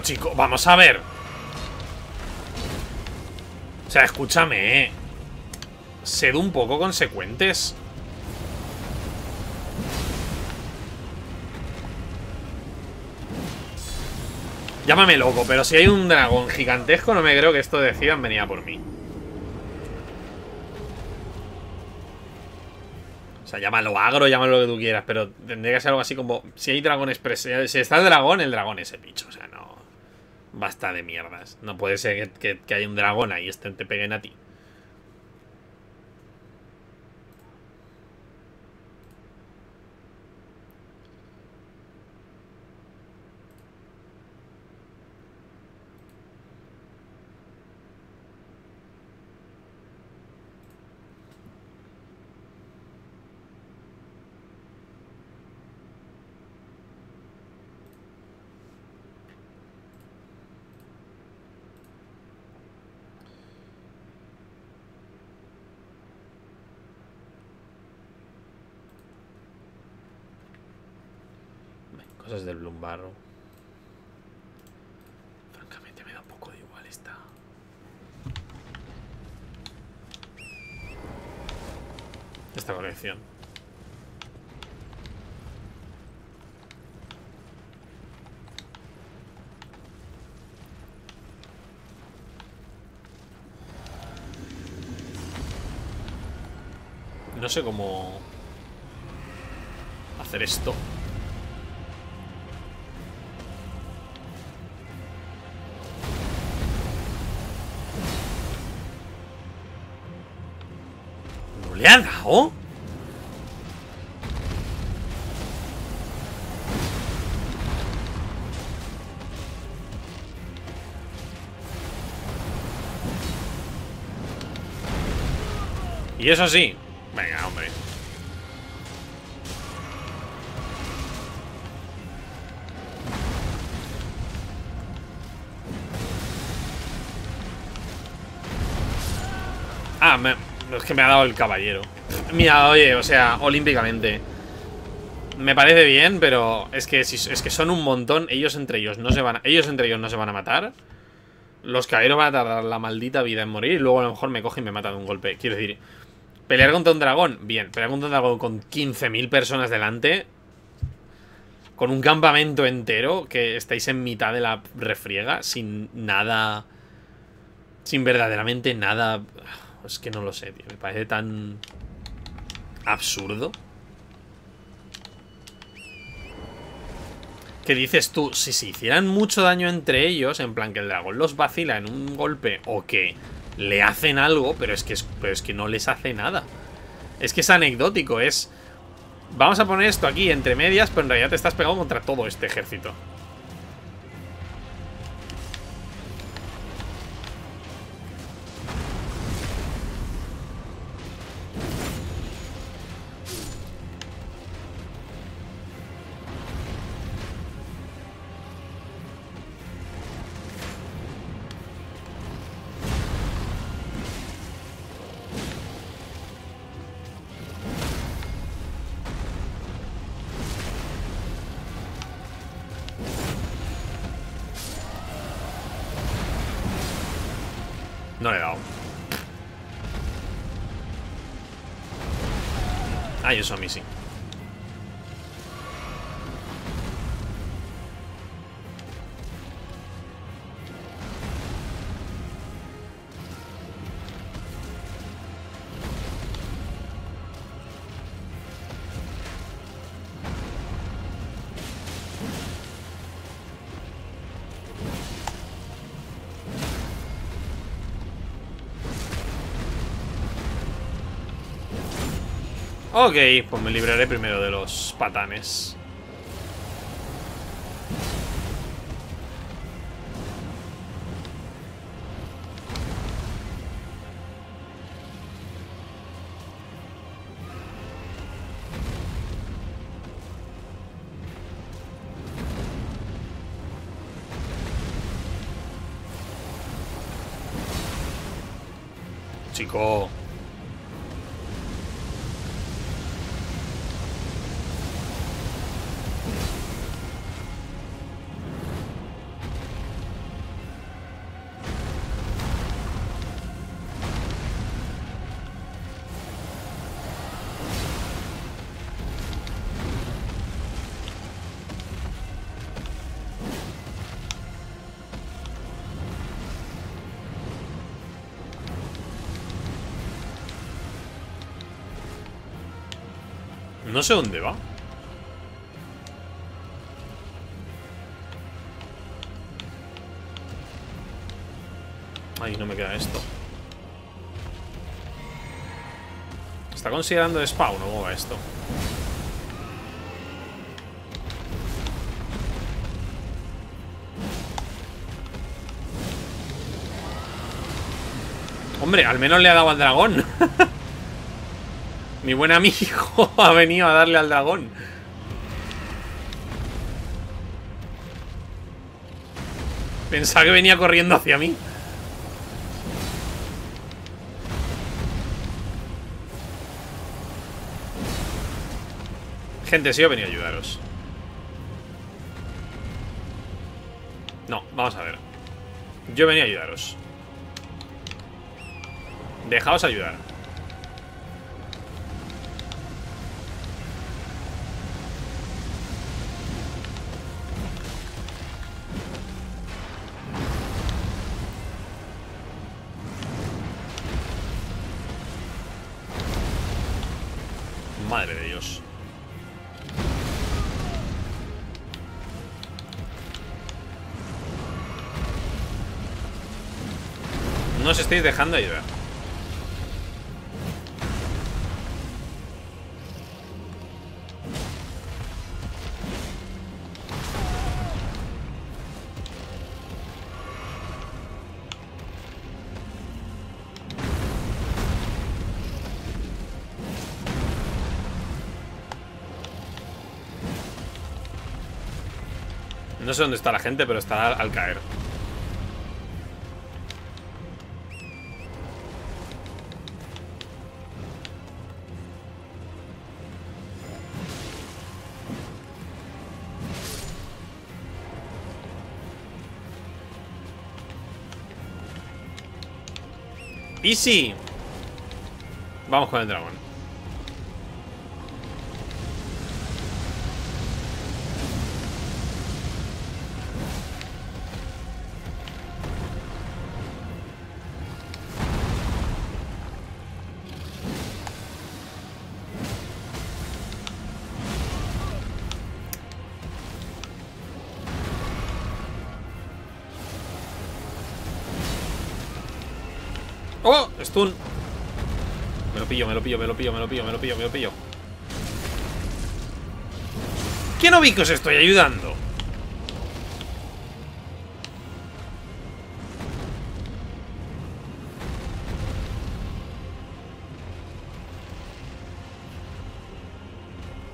Chico, vamos a ver. O sea, escúchame, eh. Sed un poco consecuentes. Llámame loco, pero si hay un dragón gigantesco, no me creo que esto decidan venir a por mí. O sea, llámalo agro, llámalo lo que tú quieras, pero tendría que ser algo así como. Si hay dragón express, si está el dragón, el dragón es el bicho. O sea, no. Basta de mierdas. No puede ser que, que, haya un dragón ahí y este te peguen a ti. Cosas del Bloombarrow. Francamente me da un poco de igual esta. Esta colección. No sé cómo hacer esto. ¿No le ha dado? Y eso sí. Que me ha dado el caballero. Mira, oye, o sea, olímpicamente. Me parece bien, pero es que, es que son un montón. Ellos entre ellos no se van a, ellos entre ellos no se van a matar. Los caballeros van a tardar la maldita vida en morir y luego a lo mejor me cogen y me matan de un golpe. Quiero decir, pelear contra un dragón, bien. Pelear contra un dragón con 15.000 personas delante. Con un campamento entero que estáis en mitad de la refriega sin nada. Sin verdaderamente nada. Es que no lo sé, tío. Me parece tan. absurdo. ¿Qué dices tú? Si se hicieran mucho daño entre ellos, en plan que el dragón los vacila en un golpe o que le hacen algo, pero es que, pero es que no les hace nada. Es que es anecdótico, es... Vamos a poner esto aquí entre medias, pero en realidad te estás pegando contra todo este ejército. No le he dado. Eso a mí sí. Ok, pues me libraré primero de los patanes. No sé dónde va. Ay, no me queda esto. ¿Está considerando spawn o va esto? Hombre, al menos le ha dado al dragón. [LAUGHS] Mi buen amigo [LAUGHS] ha venido a darle al dragón. Pensaba que venía corriendo hacia mí. Gente, yo he venido a ayudaros. No, vamos a ver. Yo venido a ayudaros. Dejaos ayudar. Estáis dejando ayudar. No sé dónde está la gente, pero está al, al caer. Easy. Vamos con el dragón. ¡Oh! Stun. Me lo pillo, me lo pillo, me lo pillo, me lo pillo, me lo pillo, me lo pillo. ¿Qué que os estoy ayudando?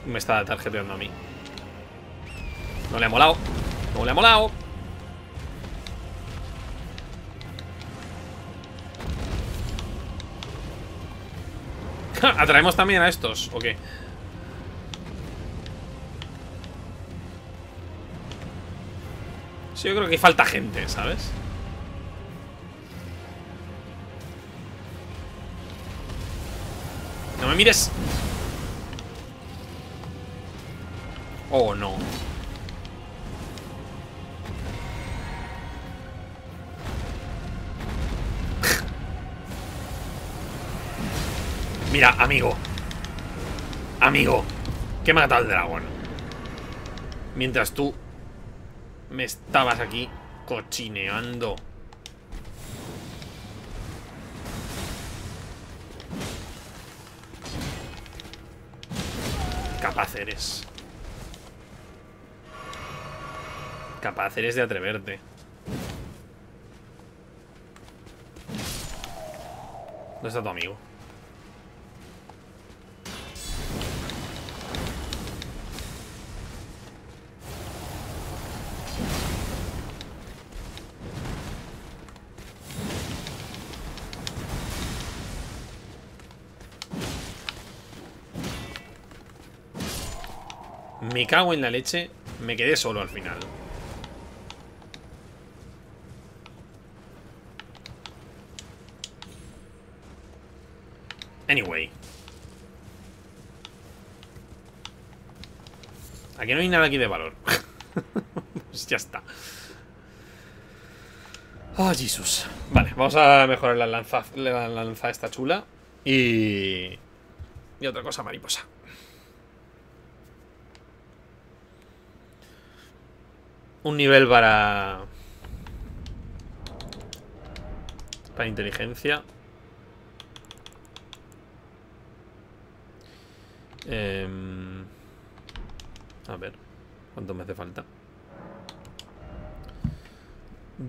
Me está tarjeteando a mí. No le ha molado. No le ha molado. ¿Atraemos también a estos? ¿O qué? Sí, yo creo que falta gente, ¿sabes? No me mires Oh, no Mira, amigo. Amigo Que mata al dragón. Mientras tú Me estabas aquí Cochineando. Capaz eres. Capaz eres de atreverte. ¿Dónde está tu amigo? Me cago en la leche. Me quedé solo al final. Anyway. Aquí no hay nada aquí de valor. [LAUGHS] pues ya está. Oh, Jesus. Vale, vamos a mejorar la lanza, la lanza esta chula. Y... Y otra cosa mariposa. Un nivel para... Para inteligencia. Em, a ver, ¿cuánto me hace falta?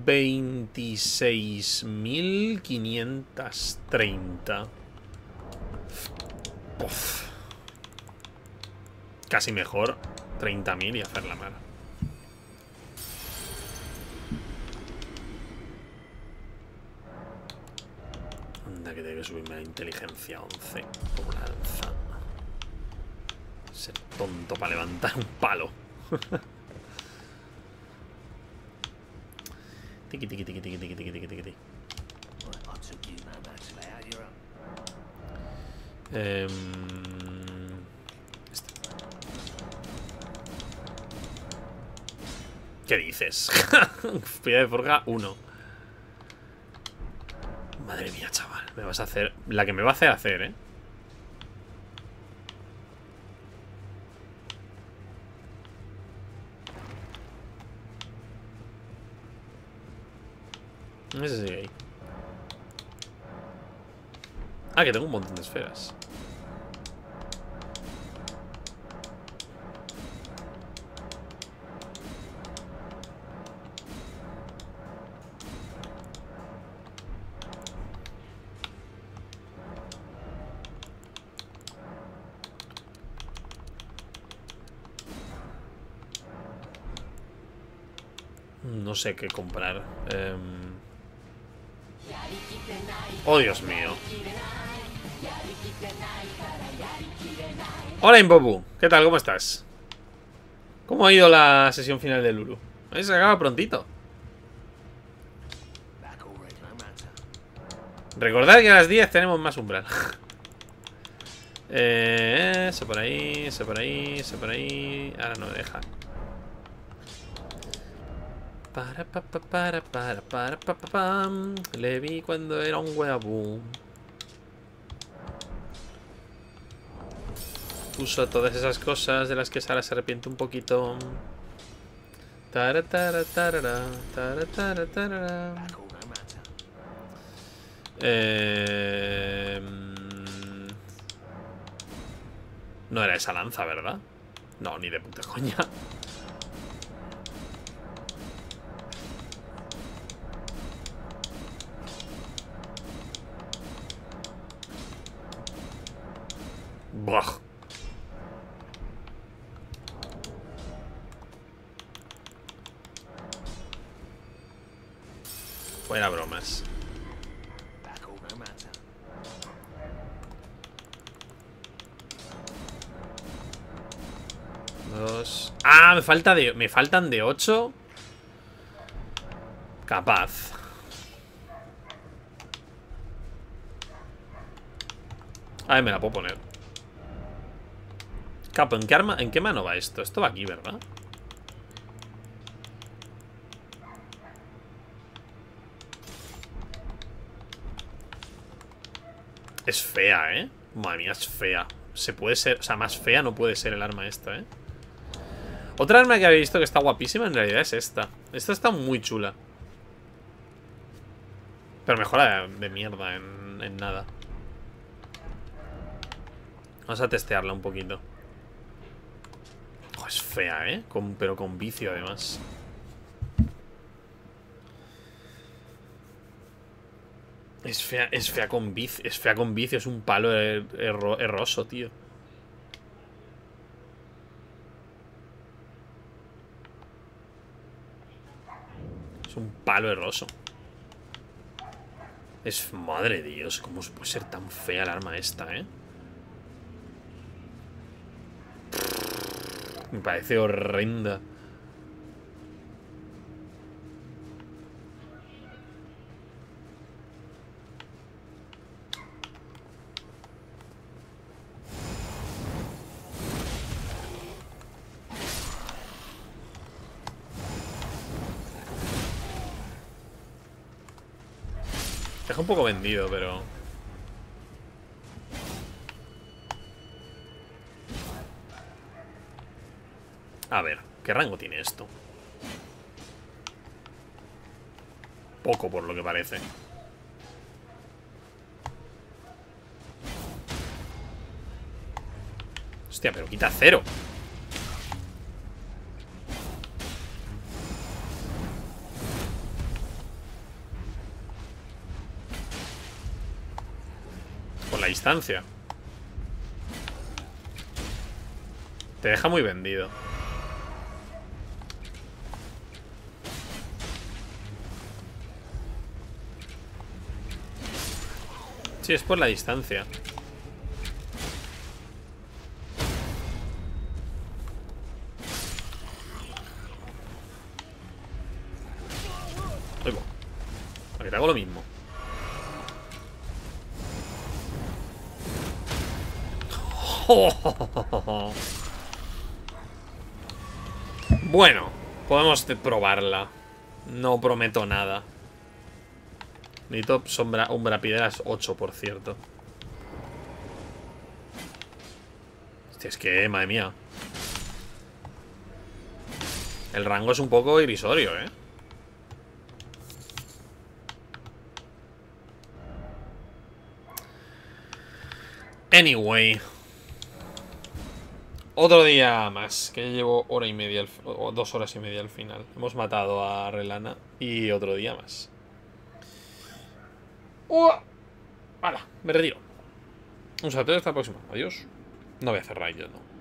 26.530 Casi mejor 30.000 y hacer la mar subirme a inteligencia 11. Poblanza. Ser tonto para levantar un palo. [LAUGHS] tiki, tiki, tiki, tiki, tiki, tiki, tiki, tiki. Em, este. ¿Qué dices? [LAUGHS] Piedra de forja 1. Madre mía, chaval. Me vas a hacer... La que me va a hacer hacer, ¿eh? Ese sigue ahí. Ah, que tengo un montón de esferas. No sé qué comprar. Eh... Oh, Dios mío. Hola, Imbobu. ¿Qué tal? ¿Cómo estás? ¿Cómo ha ido la sesión final de Lulu? Se acaba prontito. Recordad que a las 10 tenemos más umbral. [LAUGHS] eh, eso por ahí, eso por ahí, eso por ahí. Ahora no deja. Para, pa, pa, para, para, para, pa, pa, pam. Le vi cuando era un huevo. Puso todas esas cosas de las que Sara se arrepiente un poquito. Tara, tara, tarara, tara. Eh, no era esa lanza, ¿verdad? No, ni de puta coña. Fuera bromas. Dos. Ah, me falta de. Me faltan de 8. Capaz. A ver, me la puedo poner. Capo, ¿en qué, arma, ¿en qué mano va esto? Esto va aquí, ¿verdad? Es fea, ¿eh? Madre mía, es fea Se puede ser, o sea, más fea no puede ser el arma esta, ¿eh? Otra arma que había visto que está guapísima en realidad es esta Esta está muy chula Pero mejora de, mierda en, en nada Vamos a testearla un poquito es fea, ¿eh? pero con vicio, además. Es fea, es fea con vicio. Es fea con vicio. Es un palo erroso, tío. Es un palo erroso. Es... Madre de Dios, ¿cómo puede ser tan fea el arma esta, eh? Me parece horrenda. Deja un poco vendido, pero... A ver, ¿qué rango tiene esto? poco por lo que parece. Hostia, pero quita cero. Por la distancia. Te deja muy vendido. Sí, es por la distancia. Aquí te hago lo mismo. [LAUGHS] Bueno, podemos probarla. No prometo nada. Necesito sombra, umbra piedras 8, por cierto. Hostia, es que, madre mía. El rango es un poco irrisorio, ¿eh? Anyway. Otro día más, que llevo hora y media, o dos horas y media al final. Hemos matado a Relana y otro día más. ¡Hala! Me retiro. Un saludo hasta la próxima. Adiós. No voy a cerrar yo, no.